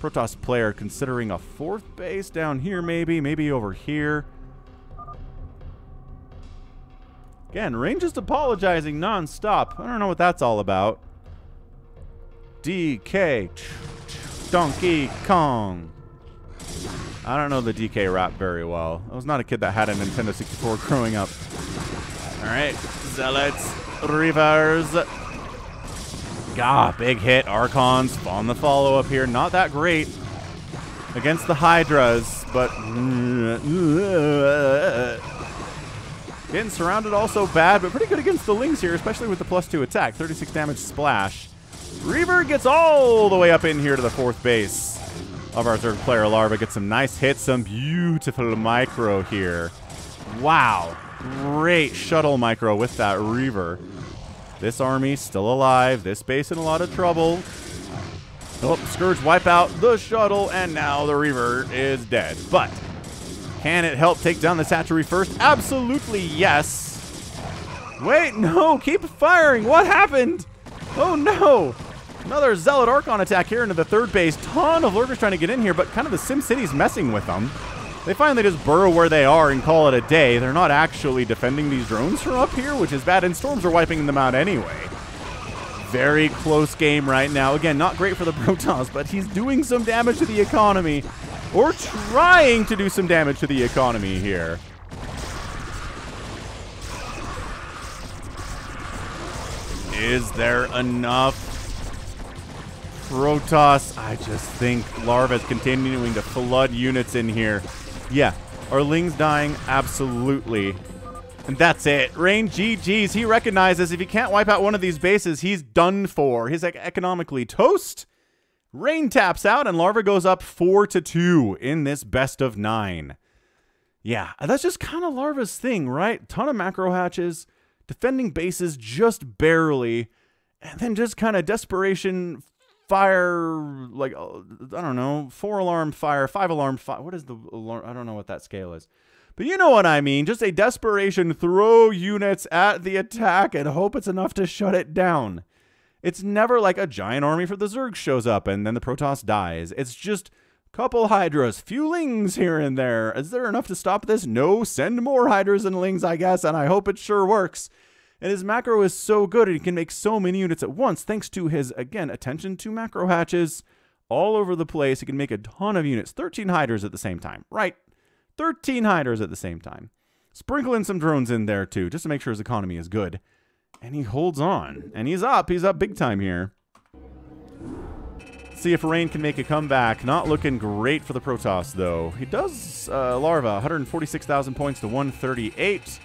Protoss player considering a fourth base down here maybe, maybe over here. Again, Rain just apologizing non-stop. I don't know what that's all about. DK. Donkey Kong. I don't know the DK rap very well. I was not a kid that had a Nintendo 64 growing up. Alright, Zealots, Reavers. God, big hit. Archons on the follow-up here. Not that great against the Hydras, but... Getting surrounded also bad, but pretty good against the Lings here, especially with the plus two attack. 36 damage splash. Reaver gets all the way up in here to the fourth base of our third player. Larva gets some nice hits, some beautiful micro here. Wow. Great shuttle micro with that Reaver. This army still alive. This base in a lot of trouble. Oh, Scourge wipe out the shuttle, and now the Reaver is dead. But can it help take down the hatchery first? Absolutely yes. Wait, no, keep firing. What happened? Oh no. Another Zealot Archon attack here into the third base. Ton of lurkers trying to get in here, but kind of the Sim City's messing with them. They finally just burrow where they are and call it a day. They're not actually defending these drones from up here, which is bad, and storms are wiping them out anyway. Very close game right now. Again, not great for the Protoss, but he's doing some damage to the economy or trying to do some damage to the economy here. Is there enough? Protoss, I just think Larva's continuing to flood units in here. Yeah, are Lings dying? Absolutely. And that's it. Rain GG's. He recognizes if he can't wipe out one of these bases, he's done for. He's like economically toast. Rain taps out and Larva goes up 4 to 2 in this best of 9. Yeah, that's just kind of Larva's thing, right? Ton of macro hatches, defending bases just barely, and then just kind of desperation fire like uh, I don't know, four alarm fire, five alarm fire. What is the alarm? I don't know what that scale is. But you know what I mean. Just a desperation throw units at the attack and hope it's enough to shut it down. It's never like a giant army for the Zerg shows up and then the Protoss dies. It's just couple Hydras, few Lings here and there. Is there enough to stop this? No, send more Hydras and Lings, I guess, and I hope it sure works. And his macro is so good, he can make so many units at once thanks to his, again, attention to macro hatches all over the place. He can make a ton of units, 13 Hydras at the same time, right? 13 Hydras at the same time. Sprinkle in some drones in there too, just to make sure his economy is good. And he holds on. And he's up. He's up big time here. See if Rain can make a comeback. Not looking great for the Protoss, though. He does, uh, Larva, 146,000 points to 138.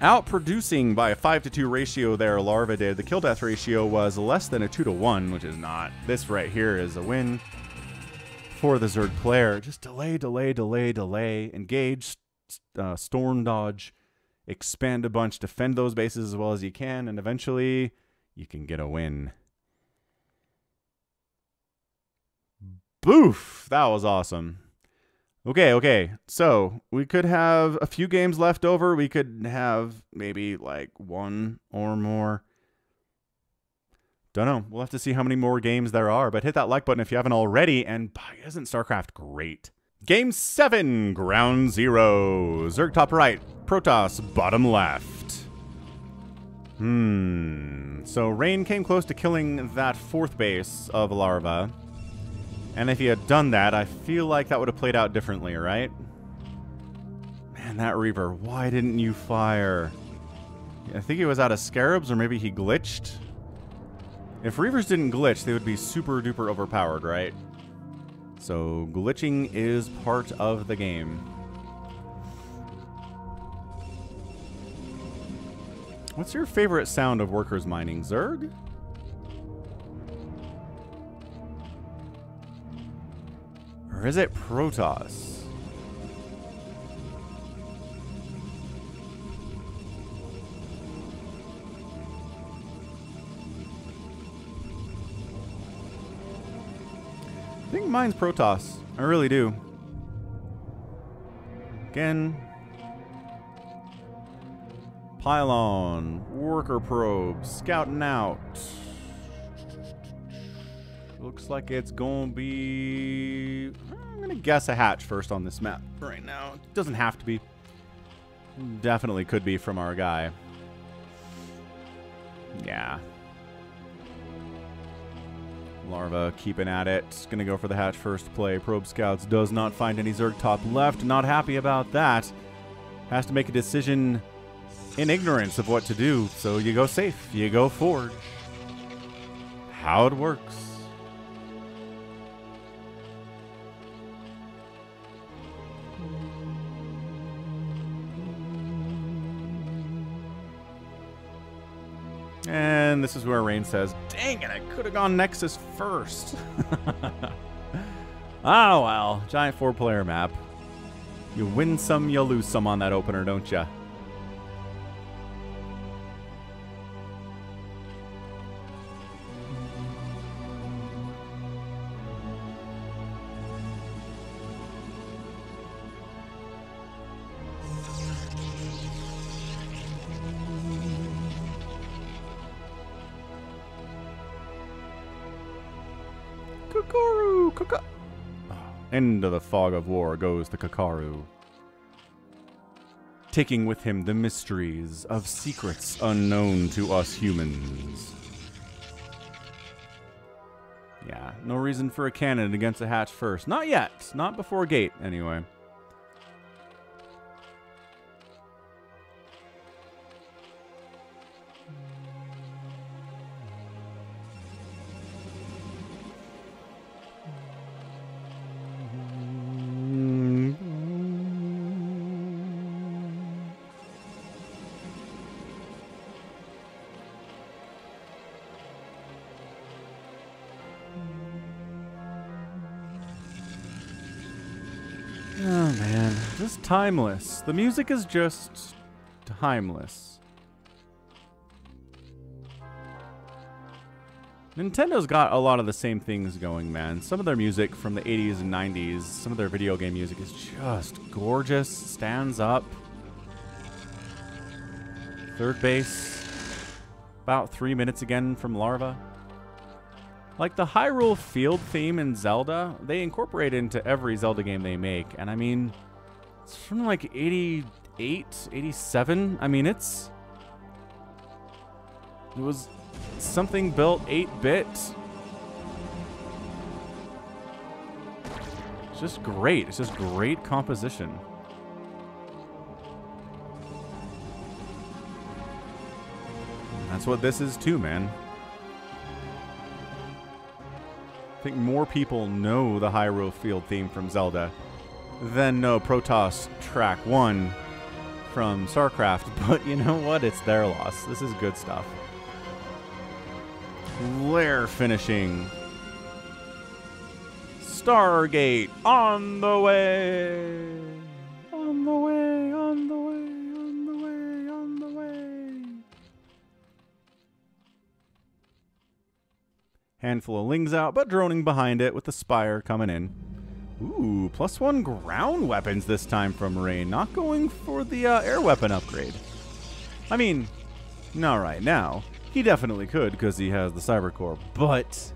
outproducing by a 5 to 2 ratio there larva did the kill death ratio was less than a 2 to 1 which is not this right here is a win for the zerg player just delay delay delay delay engage uh, storm dodge expand a bunch defend those bases as well as you can and eventually you can get a win boof that was awesome Okay, okay. So we could have a few games left over. We could have maybe like one or more. Don't know. We'll have to see how many more games there are. But hit that like button if you haven't already. And boy, isn't StarCraft great? Game 7, Ground Zero. Zerg top right, Protoss bottom left. Hmm. So Rain came close to killing that fourth base of Larva. And if he had done that, I feel like that would have played out differently, right? Man, that Reaver, why didn't you fire? I think he was out of Scarabs, or maybe he glitched. If Reavers didn't glitch, they would be super duper overpowered, right? So glitching is part of the game. What's your favorite sound of workers mining, Zerg? Or is it Protoss? I think mine's Protoss. I really do. Again. Pylon. Worker probe. Scouting out. Looks like it's to be... I'm to guess a hatch first on this map right now. Doesn't have to be. Definitely could be from our guy. Yeah. Larva keeping at it. To go for the hatch first play. Probe Scouts does not find any Zerg top left. Not happy about that. Has to make a decision in ignorance of what to do. So you go safe. You go forward. How it works. And this is where Rain says, Dang it, I could have gone Nexus first. oh well, giant four player map. You win some, you lose some on that opener, don't you? Into the fog of war goes the Kakaru. Taking with him the mysteries of secrets unknown to us humans. Yeah, no reason for a cannon against a hatch first. Not yet. Not before gate, anyway. Timeless. The music is just timeless. Nintendo's got a lot of the same things going, man. Some of their music from the 80s and 90s, some of their video game music is just gorgeous, stands up. Third base, about three minutes again from Larva. Like the Hyrule Field theme in Zelda, they incorporate into every Zelda game they make. And I mean, it's from like 88, 87. I mean, it's. It was something built 8 bit. It's just great. It's just great composition. That's what this is too, man. I think more people know the Hyrule Field theme from Zelda than know Protoss Track 1 from StarCraft, but you know what? It's their loss. This is good stuff. Lair finishing. Stargate on the way. On the way, on the way, on the way, on the way. Handful of lings out, but droning behind it with the spire coming in. Ooh, plus one ground weapons this time from Rain. Not going for the uh, air weapon upgrade. I mean, not right now. He definitely could because he has the Cyber Core, but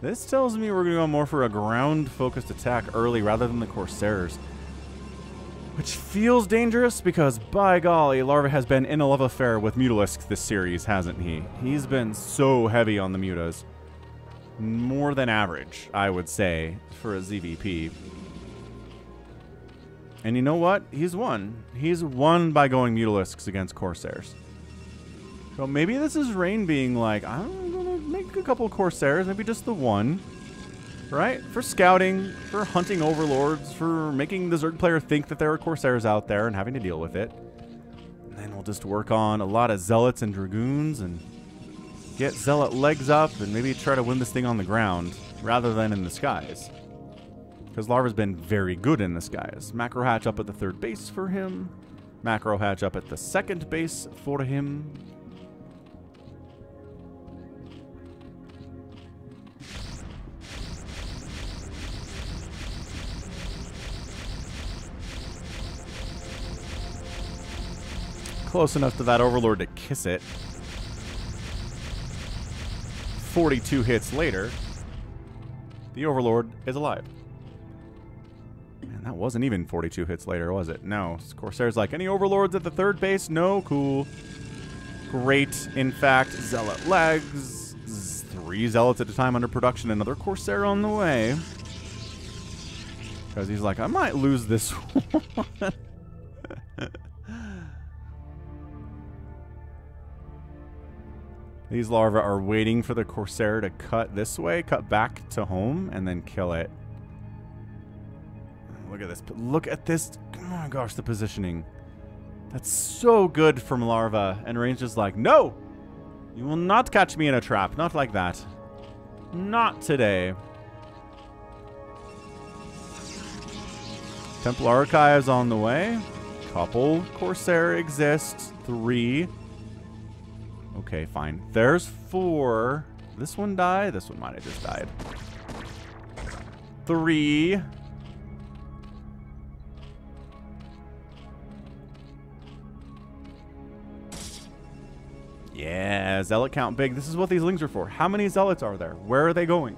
this tells me we're going to go more for a ground-focused attack early rather than the Corsairs. Which feels dangerous because, by golly, Larva has been in a love affair with Mutalisks this series, hasn't he? He's been so heavy on the Mutas more than average, I would say, for a ZVP. And you know what? He's won. He's won by going Mutalisks against Corsairs. So maybe this is Rain being like, I'm to make a couple Corsairs, maybe just the one. Right? For scouting, for hunting overlords, for making the Zerg player think that there are Corsairs out there and having to deal with it. And then we'll just work on a lot of Zealots and Dragoons and get Zealot legs up and maybe try to win this thing on the ground rather than in the skies. Because Larva's been very good in the skies. Macro Hatch up at the third base for him. Macro Hatch up at the second base for him. Close enough to that Overlord to kiss it. 42 hits later, the Overlord is alive. Man, that wasn't even 42 hits later, was it? No. Corsair's like, any Overlords at the third base? No, cool. Great. In fact, Zealot legs. Three Zealots at a time under production. Another Corsair on the way. Because he's like, I might lose this one. These larvae are waiting for the Corsair to cut this way, cut back to home, and then kill it. Look at this. Look at this. Oh my gosh, the positioning. That's so good from Larva. And Rain's just like, no! You will not catch me in a trap. Not like that. Not today. Templar Archives on the way. Couple Corsair exists. Three. Okay, fine. There's four. This one died? This one might have just died. Three. Yeah, zealot count big. This is what these Lings are for. How many zealots are there? Where are they going?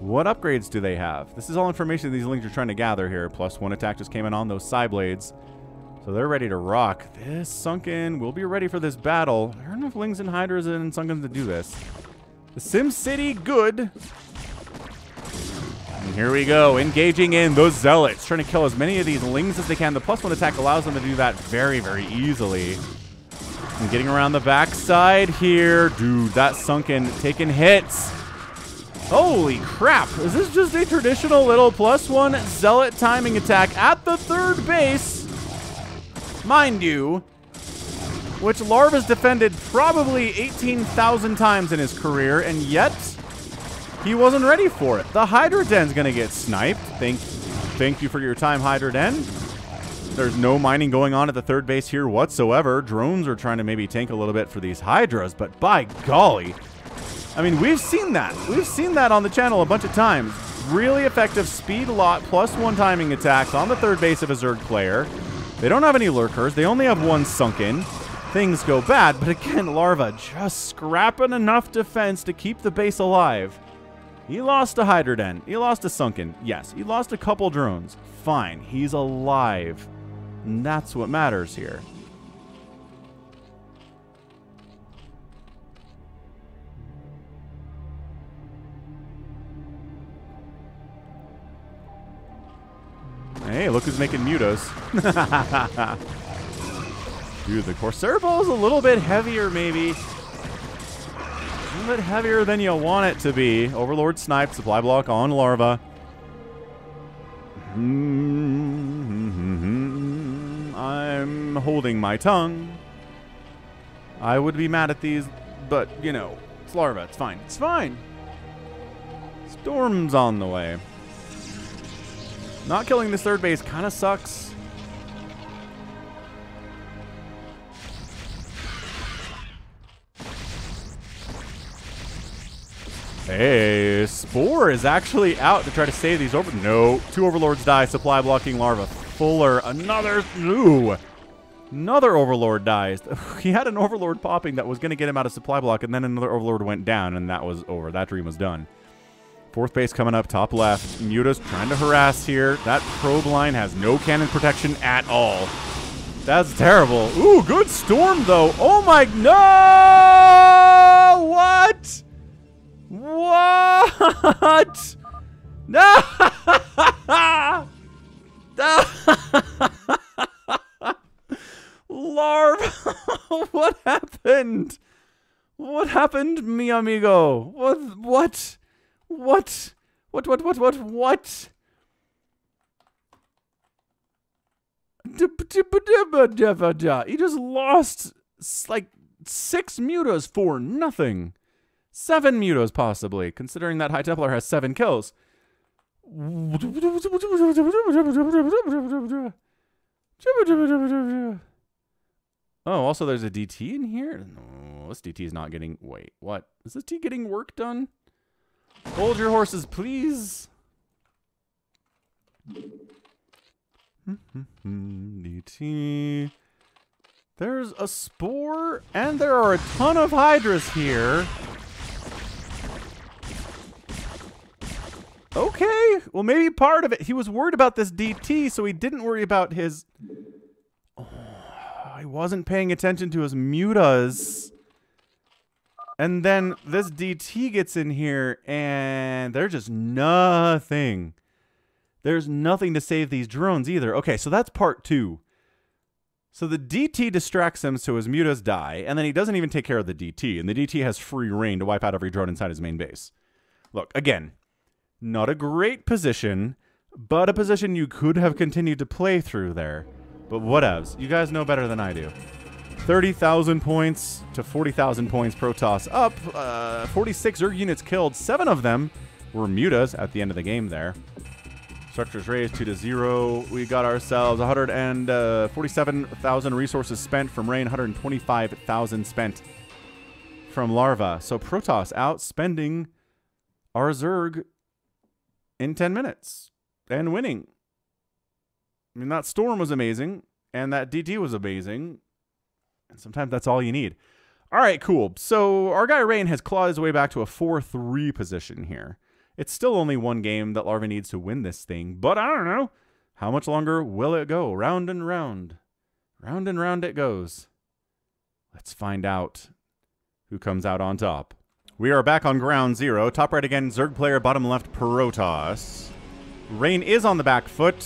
What upgrades do they have? This is all information these Lings are trying to gather here. Plus one attack just came in on those Psi Blades. So they're ready to rock. This Sunken will be ready for this battle. There are enough Lings and Hydras and Sunkens to do this. The Sim City, good. And here we go, engaging in those Zealots, trying to kill as many of these Lings as they can. The plus one attack allows them to do that very, very easily. And getting around the backside here. Dude, that Sunken taking hits. Holy crap. Is this just a traditional little plus one Zealot timing attack at the third base? Mind you, which Larva's defended probably 18,000 times in his career, and yet he wasn't ready for it. The Hydra Den's to get sniped. Thank, thank you for your time, Hydra Den. There's no mining going on at the third base here whatsoever. Drones are trying to maybe tank a little bit for these Hydras, but by golly. I mean, we've seen that. We've seen that on the channel a bunch of times. Really effective speed lot plus one timing attacks on the third base of a Zerg player. They don't have any lurkers. They only have one sunken. Things go bad, but again, Larva just scrapping enough defense to keep the base alive. He lost a Hydra Den. He lost a Sunken. Yes, he lost a couple drones. Fine, he's alive. And that's what matters here. Hey, look who's making mutas. Dude, the Corsair Bow is a little bit heavier, maybe. A little bit heavier than you want it to be. Overlord Snipe, supply block on Larva. I'm I'm holding my tongue. I would be mad at these, but, you know, it's larva. It's fine. It's fine. Storm's on the way. Not killing this third base kind of sucks. Hey, Spore is actually out to try to save these over. No, two Overlords die. Supply blocking larva. Fuller, another. Ooh. Another Overlord dies. he had an Overlord popping that was going to get him out of supply block, and then another Overlord went down, and that was over. That dream was done. Fourth base coming up, top left. Muta's trying to harass here. That probe line has no cannon protection at all. That's terrible. Ooh, good storm, though. Oh, my... No! What? What? No! no! Larv! what happened? What happened, mi amigo? What? What? What? What? What? What? What? What? He just lost like six mutas for nothing. Seven mutas, possibly, considering that High Templar has seven kills. Oh, also there's a DT in here? No, this DT is not getting... Wait, what? Is this T getting work done? Hold your horses, please. DT. There's a Spore, and there are a ton of Hydras here. Okay, well maybe part of it. He was worried about this DT, so he didn't worry about his... Oh, he wasn't paying attention to his mutas. And then this DT gets in here, and there's just nothing. There's nothing to save these drones either. Okay, so that's part two. So the DT distracts him so his mutas die, and then he doesn't even take care of the DT, and the DT has free reign to wipe out every drone inside his main base. Look, again, not a great position, but a position you could have continued to play through there. But whatevs. You guys know better than I do. 30,000 points to 40,000 points Protoss up. Uh, 46 Zerg units killed. Seven of them were mutas at the end of the game there. Structures raised 2 to 0. We got ourselves 147,000 resources spent from Rain, 125,000 spent from Larva. So Protoss out spending our Zerg in 10 minutes and winning. I mean, that storm was amazing, and that DT was amazing. And sometimes that's all you need. All right, cool. So our guy Rain has clawed his way back to a 4 3 position here. It's still only one game that Larva needs to win this thing, but I don't know. How much longer will it go? Round and round. Round and round it goes. Let's find out who comes out on top. We are back on ground zero. Top right again, Zerg player, bottom left, Protoss. Rain is on the back foot.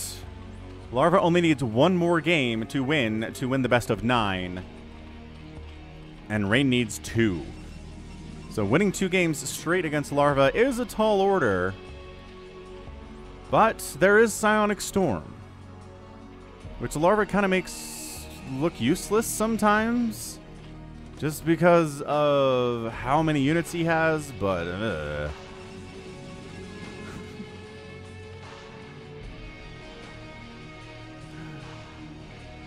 Larva only needs one more game to win, to win the best of nine. And Rain needs two. So winning two games straight against Larva is a tall order. But there is Psionic Storm. Which Larva kind of makes look useless sometimes just because of how many units he has, but uh.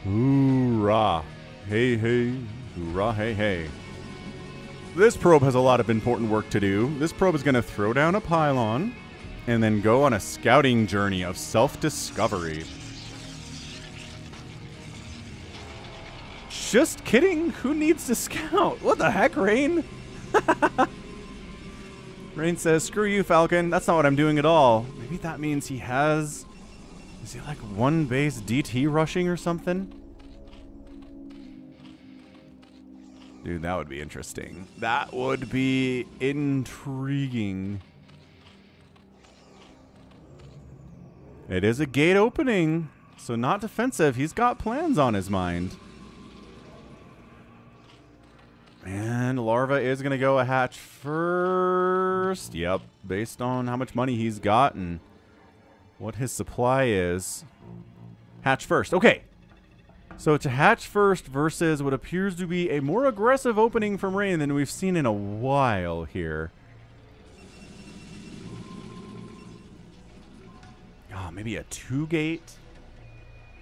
Hoorah. Hey, hey. Hoorah, hey, hey. This probe has a lot of important work to do. This probe is going to throw down a pylon and then go on a scouting journey of self-discovery. Just kidding. Who needs to scout? What the heck, Rain? Rain says, screw you, Falcon. That's not what I'm doing at all. Maybe that means he has... Is he like one base DT rushing or something? Dude, that would be interesting. That would be intriguing. It is a gate opening, so not defensive. He's got plans on his mind. And Larva is going to go a hatch first. Yep, based on how much money he's gotten, what his supply is. Hatch first. Okay. So to hatch first versus what appears to be a more aggressive opening from Rain than we've seen in a while here. Oh, maybe a two gate?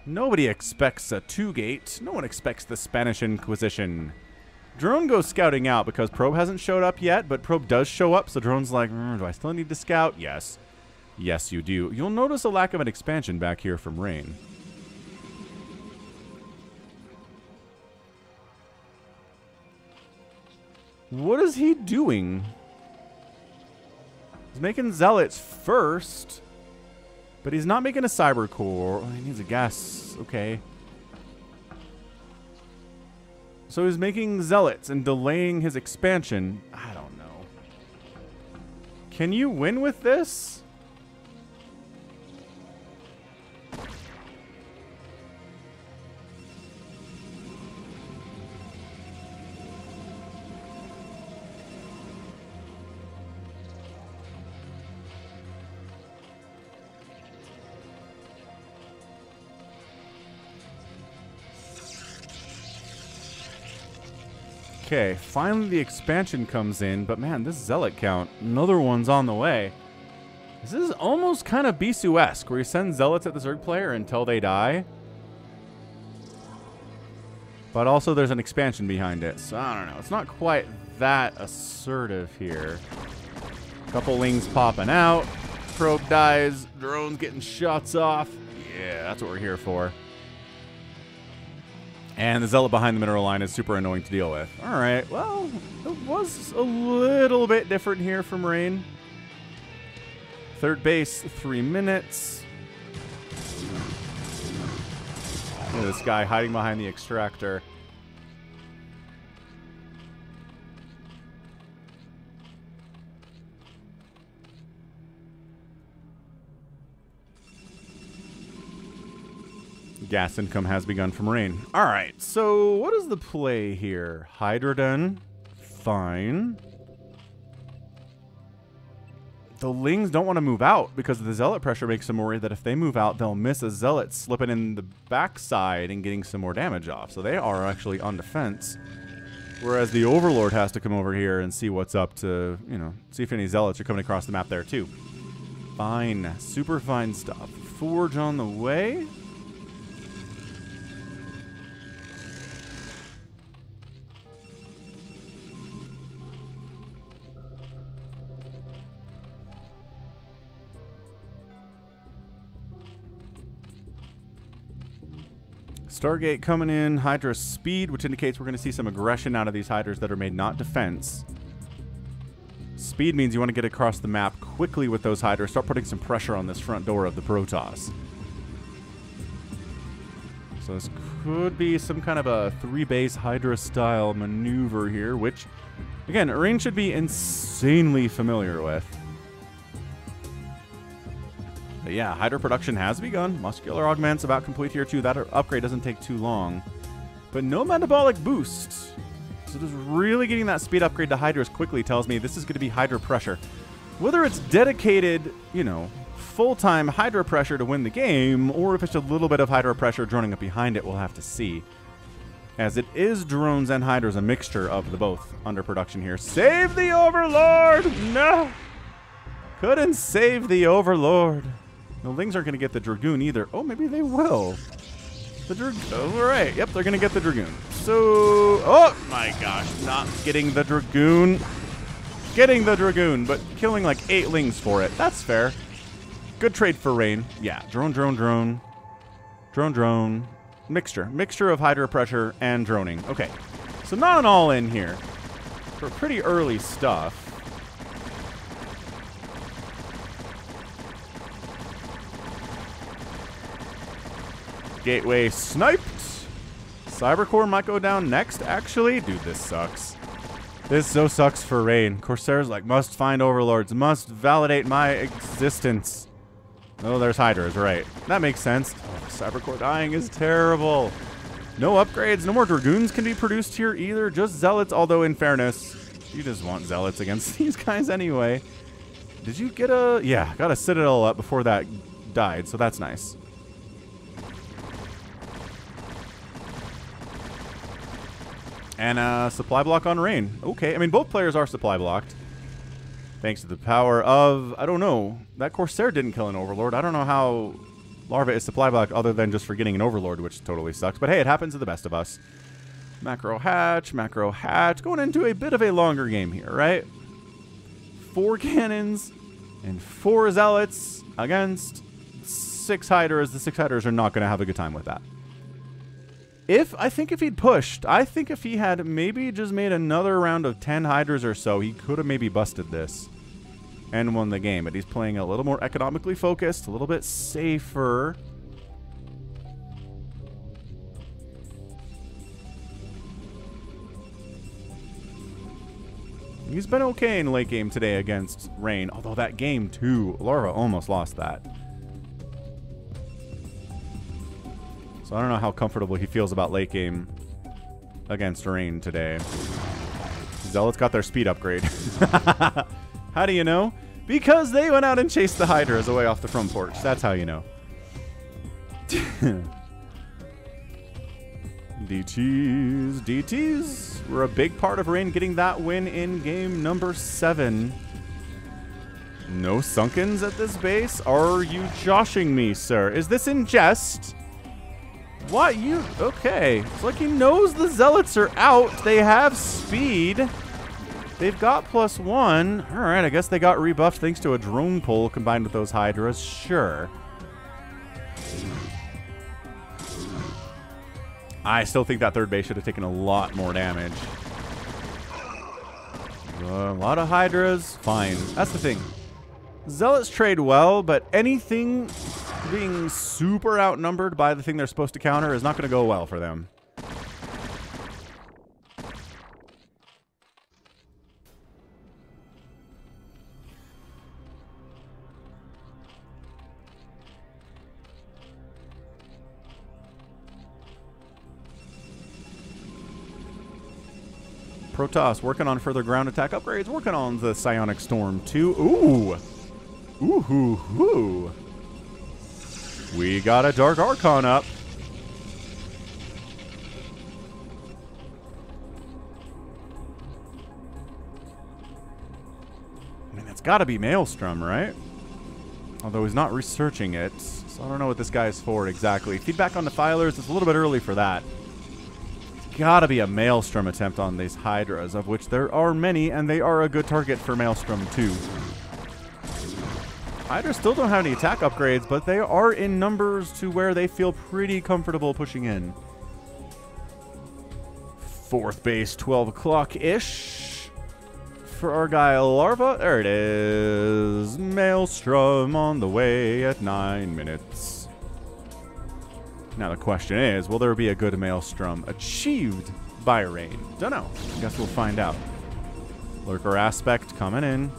Nobody expects a two gate. No one expects the Spanish Inquisition. Drone goes scouting out because Probe hasn't showed up yet, but Probe does show up, so Drone's like, mm, do I still need to scout? Yes. Yes, you do. You'll notice a lack of an expansion back here from Rain. What is he doing? He's making zealots first, but he's not making a cyber core. Oh, he needs a gas. Okay. So he's making zealots and delaying his expansion. I don't know. Can you win with this? Okay, finally the expansion comes in, but man, this zealot count, another one's on the way. This is almost kind of Bisu-esque, where you send zealots at the Zerg player until they die. But also there's an expansion behind it, so I don't know. It's not quite that assertive here. Couple lings popping out. Probe dies. Drone's getting shots off. Yeah, that's what we're here for. And the zealot behind the mineral line is super annoying to deal with. All right, well, it was a little bit different here from Rain. Third base, three minutes. Look at this guy hiding behind the extractor. Gas income has begun from rain. All right, so what is the play here? Hydra Den, fine. The Lings don't want to move out because the Zealot pressure makes them worry that if they move out, they'll miss a Zealot slipping in the backside and getting some more damage off. So they are actually on defense. Whereas the Overlord has to come over here and see what's up to, you know, see if any Zealots are coming across the map there too. Fine. Super fine stuff. Forge on the way. Stargate coming in, Hydra speed, which indicates we're going to see some aggression out of these Hydras that are made not defense. Speed means you want to get across the map quickly with those Hydras. Start putting some pressure on this front door of the Protoss. So this could be some kind of a three-base Hydra-style maneuver here, which, again, Rain should be insanely familiar with. But yeah, Hydra production has begun. Muscular augments about complete here too. That upgrade doesn't take too long. But no metabolic boost. So just really getting that speed upgrade to Hydras quickly tells me this is going to be Hydra pressure. Whether it's dedicated, you know, full-time Hydra pressure to win the game, or if it's a little bit of Hydra pressure droning up behind it, we'll have to see. As it is drones and Hydras, a mixture of the both under production here. Save the Overlord! No! Couldn't save the Overlord. The Lings aren't going to get the Dragoon either. Oh, maybe they will. The Dragoon. Oh, all right. Yep, they're going to get the Dragoon. So, oh my gosh, not getting the Dragoon. Getting the Dragoon, but killing like eight Lings for it. That's fair. Good trade for Rain. Yeah, drone, drone, drone. Drone, drone. Mixture. Mixture of Hydra pressure and droning. Okay. So not an all-in here. For pretty early stuff. Gateway sniped. Cybercore might go down next, actually. Dude, this sucks. This so sucks for Rain. Corsair's like, must find overlords, must validate my existence. Oh, there's Hydras, right. That makes sense. Oh, Cybercore dying is terrible. No upgrades, no more Dragoons can be produced here either, just Zealots, although in fairness, you just want Zealots against these guys anyway. Did you get a... Yeah, got a Citadel up before that died, so that's nice. And supply block on Rain. Okay, I mean, both players are supply blocked. Thanks to the power of, I don't know, that Corsair didn't kill an Overlord. I don't know how Larva is supply blocked other than just for getting an Overlord, which totally sucks. But hey, it happens to the best of us. Macro hatch, macro hatch. Going into a bit of a longer game here, right? Four cannons and four zealots against six Hydras. The six Hydras are not going to have a good time with that. If I think if he'd pushed, I think if he had maybe just made another round of 10 hydras or so, he could have maybe busted this and won the game. But he's playing a little more economically focused, a little bit safer. He's been okay in late game today against Rain, although that game too, Larva almost lost that. So I don't know how comfortable he feels about late game against Rain today. Zealots got their speed upgrade. how do you know? Because they went out and chased the Hydras away off the front porch. That's how you know. DTs, DTs were a big part of Rain getting that win in game number seven. No Sunkens at this base? Are you joshing me, sir? Is this in jest? What? You... Okay. It's like he knows the Zealots are out. They have speed. They've got plus one. Alright, I guess they got rebuffed thanks to a drone pull combined with those Hydras. Sure. I still think that third base should have taken a lot more damage. A lot of Hydras. Fine. That's the thing. Zealots trade well, but anything being super outnumbered by the thing they're supposed to counter is not going to go well for them. Protoss working on further ground attack upgrades, working on the Psionic Storm too. Ooh! Ooh hoo hoo! We got a Dark Archon up. I mean, it's got to be Maelstrom, right? Although he's not researching it, so I don't know what this guy's for exactly. Feedback on the filers, it's a little bit early for that. It's got to be a Maelstrom attempt on these Hydras, of which there are many, and they are a good target for Maelstrom, too. Hydras still don't have any attack upgrades, but they are in numbers to where they feel pretty comfortable pushing in. Fourth base, 12 o'clock-ish. For guy Larva, there it is. Maelstrom on the way at 9 minutes. Now the question is, will there be a good Maelstrom achieved by Rain? Don't know. Guess we'll find out. Lurker aspect coming in.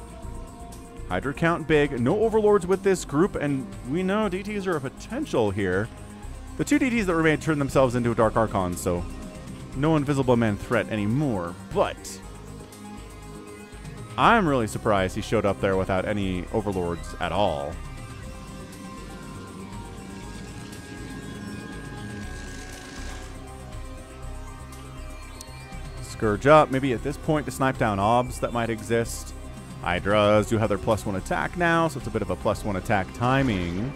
Hydra count big. No overlords with this group, and we know DTs are a potential here. The two DTs that remain turn themselves into a Dark Archon, so no Invisible Man threat anymore. But I'm really surprised he showed up there without any overlords at all. Scourge up, maybe at this point to snipe down obs that might exist. Hydras do have their plus one attack now, so it's a bit of a plus one attack timing.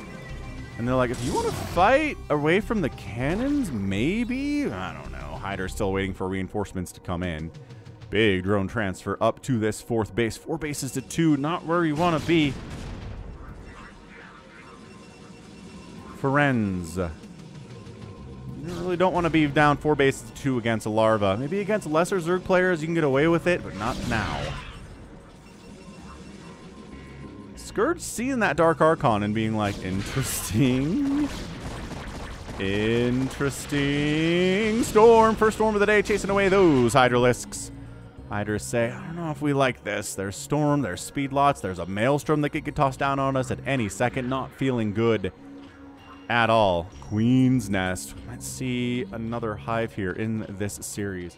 And they're like, if you want to fight away from the cannons, maybe? I don't know. Hydra's still waiting for reinforcements to come in. Big drone transfer up to this fourth base. Four bases to two, not where you want to be. Ferenz. You really don't want to be down four bases to two against a larva. Maybe against lesser Zerg players you can get away with it, but not now. Scourge seeing that Dark Archon and being like, interesting. Interesting. Storm, first storm of the day, chasing away those Hydralisks. Hydras say, I don't know if we like this. There's Storm, there's Speed Lots, there's a Maelstrom that could get tossed down on us at any second. Not feeling good at all. Queen's Nest. Let's see another hive here in this series.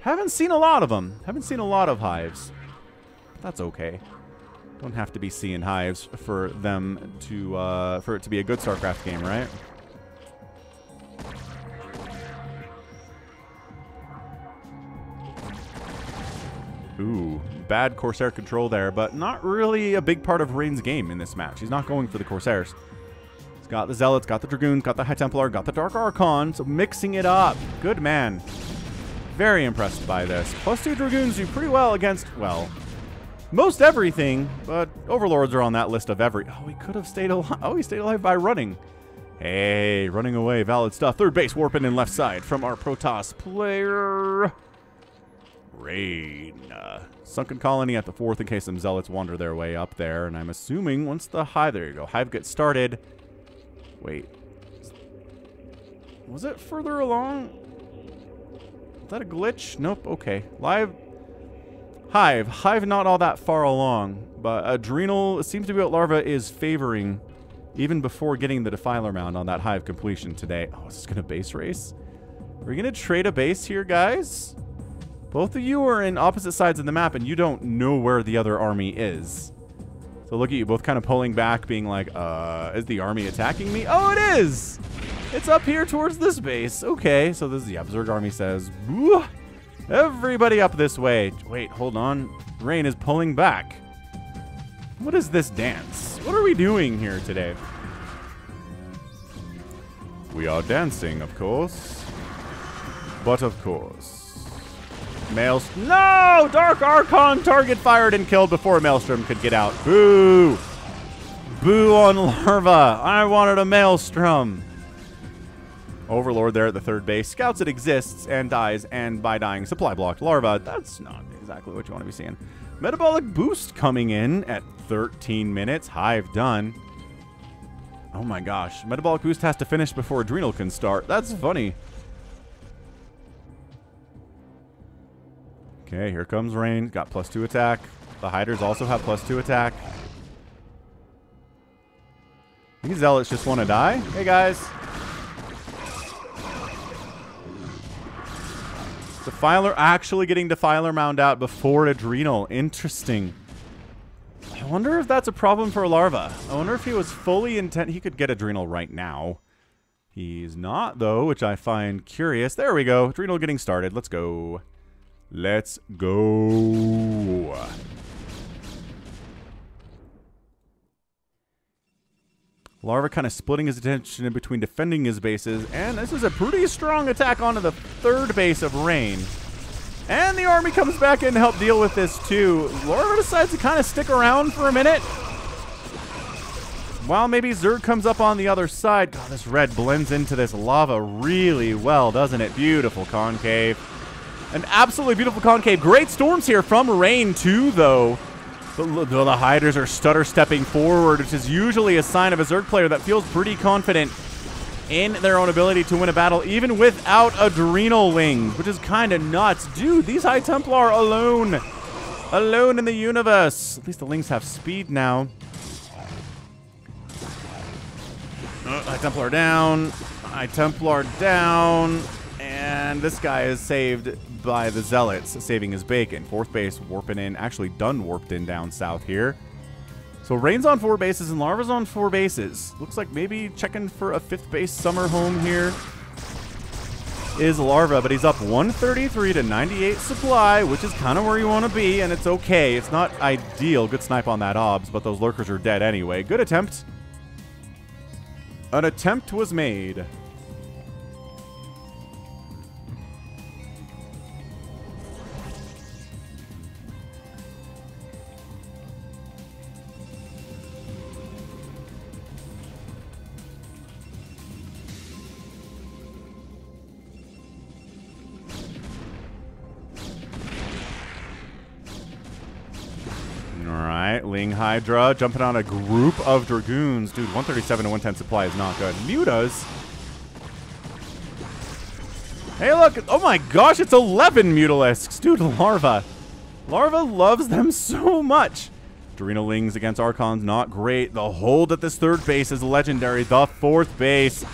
Haven't seen a lot of them. Haven't seen a lot of hives. That's okay. Don't have to be seeing hives for them to uh, for it to be a good StarCraft game, right? Ooh, bad Corsair control there, but not really a big part of Rain's game in this match. He's not going for the Corsairs. He's got the Zealots, got the Dragoons, got the High Templar, got the Dark Archon, so mixing it up. Good man. Very impressed by this. Plus two Dragoons do pretty well against, well, most everything, but Overlords are on that list of every... Oh, he could have stayed alive. Oh, he stayed alive by running. Hey, running away, valid stuff. Third base, warping in left side from our Protoss player. Rain. Uh, sunken colony at the fourth in case some zealots wander their way up there. And I'm assuming once the hive, there you go, hive gets started. Wait. Was it further along? Is that a glitch? Nope. Okay. Live. Hive. Hive not all that far along. But Adrenal, seems to be what Larva is favoring even before getting the Defiler Mound on that Hive completion today. Oh, is this going to base race? Are we going to trade a base here, guys? Both of you are in opposite sides of the map, and you don't know where the other army is. So look at you, both kind of pulling back, being like, uh, is the army attacking me? Oh, it is! It's up here towards this base. Okay, so this is the Zerg army says, everybody up this way. Wait, hold on. Rain is pulling back. What is this dance? What are we doing here today? We are dancing, of course. But of course. Maels. No! Dark Archon target fired and killed before Maelstrom could get out. Boo! Boo on Larva. I wanted a Maelstrom. Overlord there at the third base. Scouts it exists and dies, and by dying, supply blocked Larva. That's not exactly what you want to be seeing. Metabolic boost coming in at 13 minutes. Hive done. Oh my gosh. Metabolic boost has to finish before Adrenal can start. That's funny. Okay, here comes Rain. Got plus two attack. The Hydras also have plus two attack. These Zealots just want to die. Hey, guys. Defiler actually getting Defiler Mound out before Adrenal. Interesting. I wonder if that's a problem for Larva. I wonder if he was fully intent. He could get Adrenal right now. He's not, though, which I find curious. There we go. Adrenal getting started. Let's go. Let's go. Larva kind of splitting his attention in between defending his bases, and this is a pretty strong attack onto the third base of Rain. And the army comes back in to help deal with this too. Larva decides to kind of stick around for a minute. While maybe Zerg comes up on the other side. God, this red blends into this lava really well, doesn't it? Beautiful concave. An absolutely beautiful concave. Great storms here from Rain, too, though. The, the Hydras are stutter stepping forward, which is usually a sign of a Zerg player that feels pretty confident in their own ability to win a battle, even without Adrenal Lings, which is kind of nuts. Dude, these High Templar alone. Alone in the universe. At least the Lings have speed now. Uh, High Templar down. High Templar down. And this guy is saved by the Zealots, saving his bacon. Fourth base warping in, actually done warped in down south here. So Rain's on four bases and Larva's on four bases. Looks like maybe checking for a fifth base summer home here is Larva, but he's up 133 to 98 supply, which is kind of where you want to be, and it's okay. It's not ideal. Good snipe on that Obs, but those lurkers are dead anyway. Good attempt. An attempt was made. Ling Hydra jumping on a group of Dragoons. Dude, 137 to 110 supply is not good. Mutas. Hey, look. Oh my gosh, it's 11 Mutalisks. Dude, Larva. Larva loves them so much. Lings against Archons, not great. The hold at this third base is legendary. The fourth base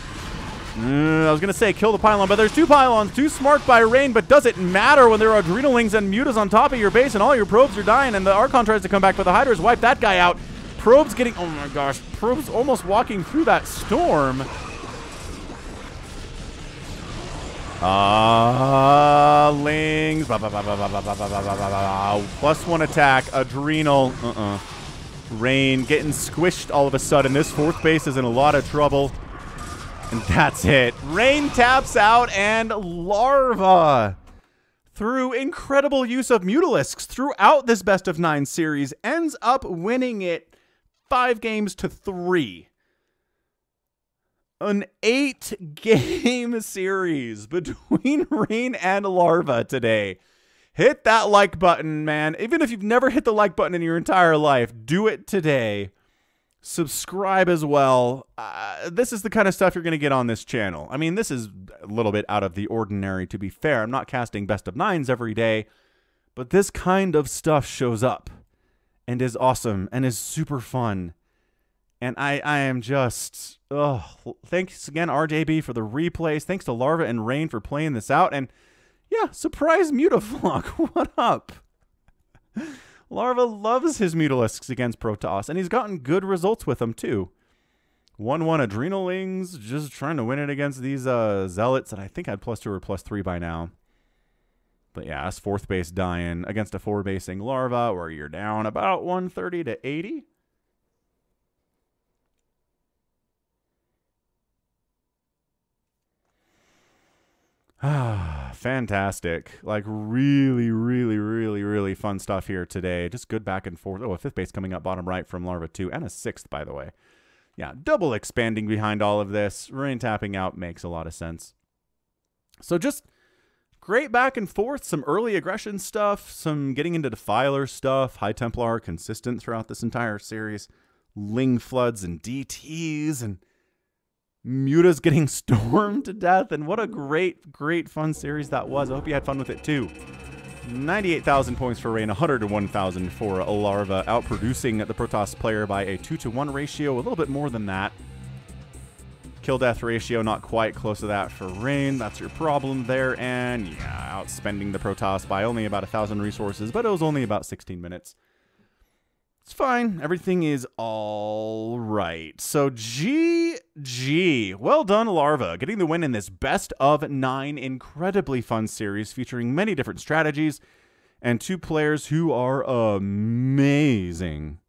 Mm, I was going to say kill the pylon, but there's two pylons. Too smart by Rain, but does it matter when there are Adrenalings and Mutas on top of your base and all your probes are dying and the Archon tries to come back, but the Hydras wipe that guy out. Probes getting... Oh my gosh. Probes almost walking through that storm. Ah, uh, Lings. Plus one attack. Adrenal. Uh-uh. Rain getting squished all of a sudden. This fourth base is in a lot of trouble. And that's it. Rain taps out and Larva, through incredible use of Mutalisks throughout this best of nine series, ends up winning it five games to three. An eight game series between Rain and Larva today. Hit that like button, man. Even if you've never hit the like button in your entire life, do it today subscribe as well. Uh, this is the kind of stuff you're going to get on this channel. I mean, this is a little bit out of the ordinary, to be fair. I'm not casting best of nines every day, but this kind of stuff shows up and is awesome and is super fun. And I, I am just, oh, thanks again, RJB, for the replays. Thanks to Larva and Rain for playing this out. And yeah, surprise Mutaflok. what up? Larva loves his Mutalisks against Protoss, and he's gotten good results with them too. 1-1 Adrenalings, just trying to win it against these uh, Zealots that I think had plus 2 or plus 3 by now. But yeah, that's fourth base dying against a four basing Larva where you're down about 130 to 80. fantastic. Like really, really, really, really fun stuff here today. Just good back and forth. Oh, a fifth base coming up bottom right from Larva 2 and a sixth, by the way. Yeah, double expanding behind all of this. Rain tapping out makes a lot of sense. So just great back and forth. Some early aggression stuff, some getting into Defiler stuff. High Templar consistent throughout this entire series. Ling floods and DTs and Muta's getting stormed to death, and what a great, great fun series that was. I hope you had fun with it too. 98,000 points for Rain, 101,000 for a Larva, outproducing the Protoss player by a 2 to 1 ratio, a little bit more than that. Kill death ratio not quite close to that for Rain. That's your problem there. And yeah, outspending the Protoss by only about a 1,000 resources, but it was only about 16 minutes. It's fine. Everything is all right. So GG. Well done, Larva. Getting the win in this best of nine incredibly fun series featuring many different strategies and two players who are amazing.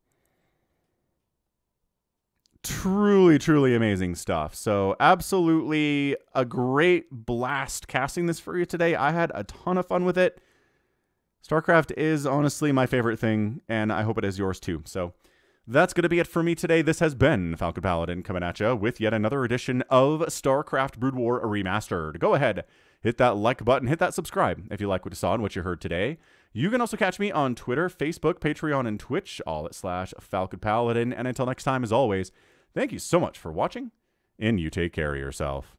Truly, truly amazing stuff. So, absolutely a great blast casting this for you today. I had a ton of fun with it. StarCraft is honestly my favorite thing, and I hope it is yours too. So that's going to be it for me today. This has been Falcon Paladin coming at you with yet another edition of StarCraft Brood War Remastered. Go ahead, hit that like button, hit that subscribe if you like what you saw and what you heard today. You can also catch me on Twitter, Facebook, Patreon, and Twitch, all at slash Falcon Paladin. And until next time, as always, thank you so much for watching, and you take care of yourself.